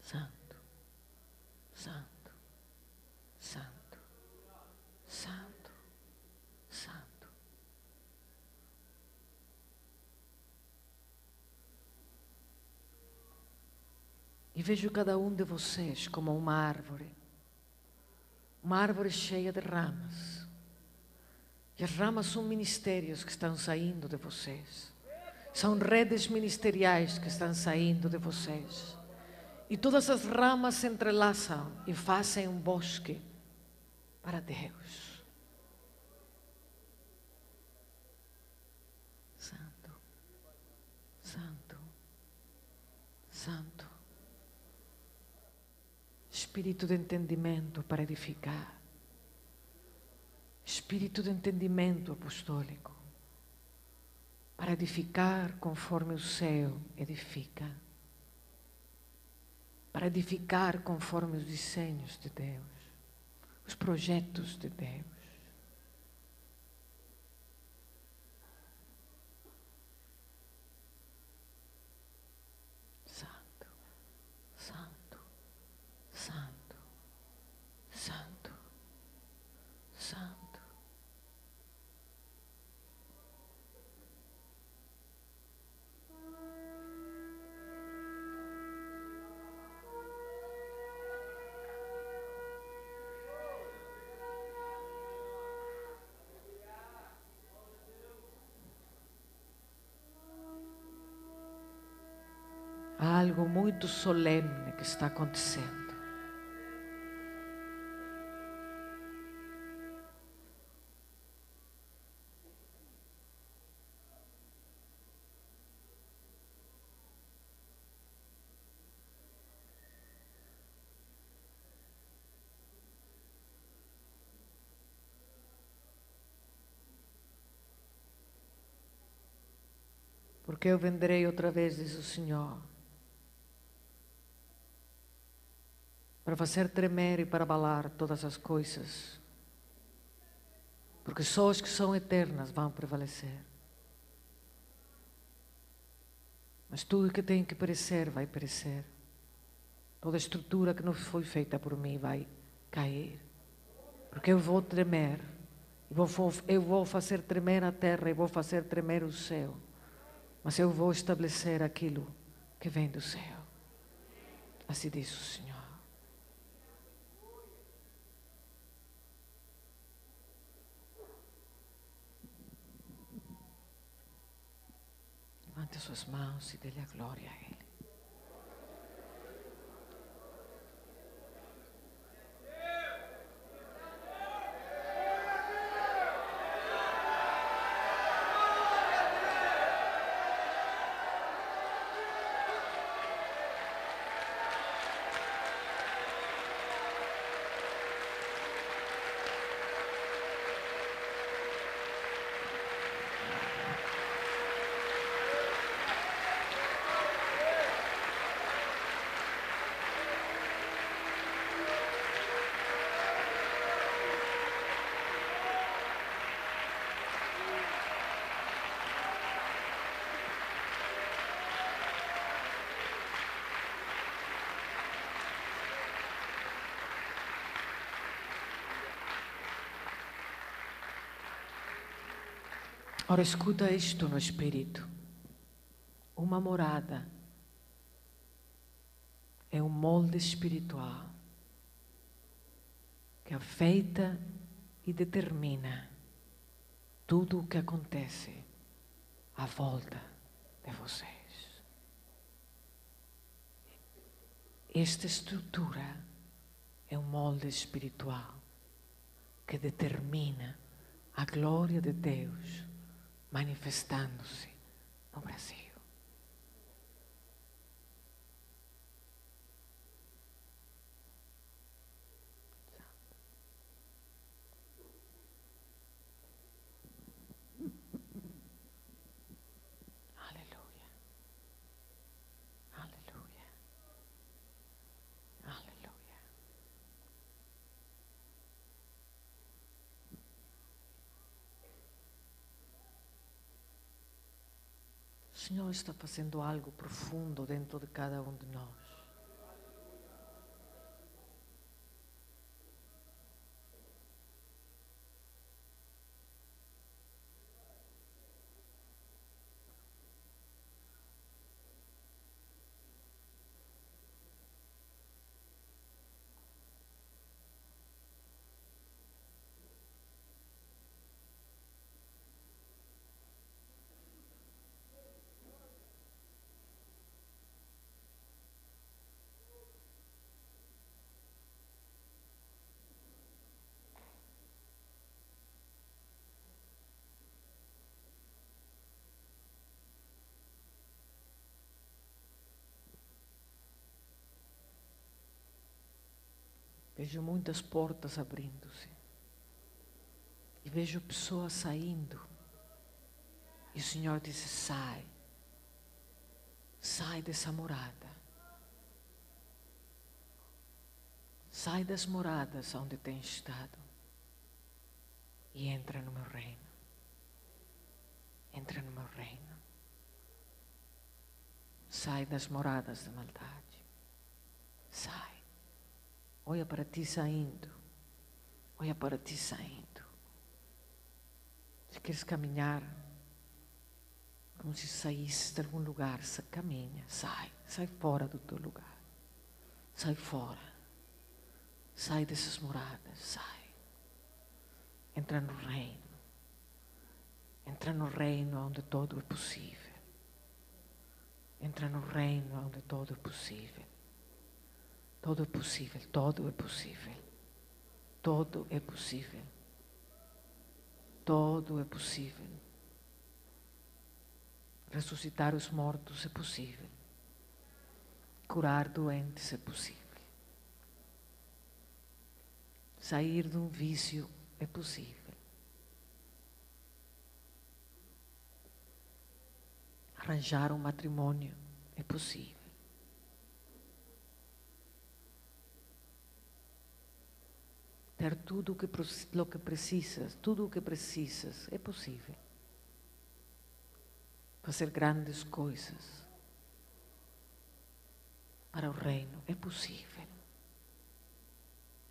Santo, Santo, Santo, Santo, Santo. E vejo cada um de vocês como uma árvore, uma árvore cheia de ramas. E as ramas são ministérios que estão saindo de vocês. São redes ministeriais que estão saindo de vocês. E todas as ramas se entrelaçam e fazem um bosque para Deus. Santo, Santo, Santo. Espírito de entendimento para edificar. Espírito de entendimento apostólico. Para edificar conforme o céu edifica para edificar conforme os desenhos de Deus, os projetos de Deus. Algo muito solene que está acontecendo. Porque eu venderei outra vez, diz o Senhor. Para fazer tremer e para abalar todas as coisas. Porque só as que são eternas vão prevalecer. Mas tudo que tem que perecer vai perecer. Toda estrutura que não foi feita por mim vai cair. Porque eu vou tremer. Eu vou fazer tremer a terra e vou fazer tremer o céu. Mas eu vou estabelecer aquilo que vem do céu. Assim diz o Senhor. Levante suas mãos e dê-lhe a glória Ora, escuta isto no espírito. Uma morada é um molde espiritual que afeita e determina tudo o que acontece à volta de vocês. Esta estrutura é um molde espiritual que determina a glória de Deus manifestando-se no Brasil. Aleluia. Aleluia. Aleluia. Senhor está fazendo algo profundo dentro de cada um de nós. Vejo muitas portas abrindo-se. E vejo pessoas saindo. E o Senhor disse: sai. Sai dessa morada. Sai das moradas onde tem estado. E entra no meu reino. Entra no meu reino. Sai das moradas da maldade. Sai. Olha para ti saindo. Olha para ti saindo. Se queres caminhar, como se saísse de algum lugar, caminha, sai, sai fora do teu lugar. Sai fora. Sai dessas moradas, sai. Entra no reino. Entra no reino onde todo é possível. Entra no reino onde todo é possível. Todo é possível, todo é possível. Todo é possível. Todo é possível. Ressuscitar os mortos é possível. Curar doentes é possível. Sair de um vício é possível. Arranjar um matrimônio é possível. Ter tudo o que, lo que precisas, tudo o que precisas, é possível. Fazer grandes coisas para o reino é possível.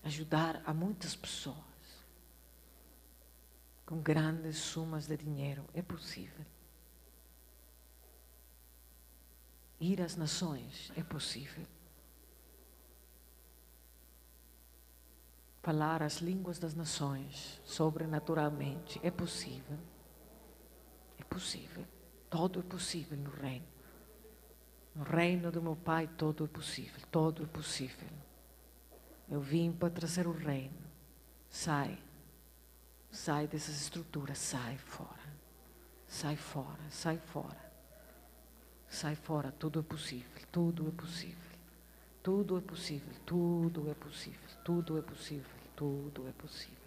Ajudar a muitas pessoas com grandes sumas de dinheiro é possível. Ir às nações é possível. Falar as línguas das nações sobrenaturalmente. É possível. É possível. Todo é possível no reino. No reino do meu Pai, todo é possível. Todo é possível. Eu vim para trazer o reino. Sai. Sai dessas estruturas. Sai fora. Sai fora. Sai fora. Sai fora. Tudo é possível. Tudo é possível. Tudo é possível, tudo é possível, tudo é possível, tudo é possível.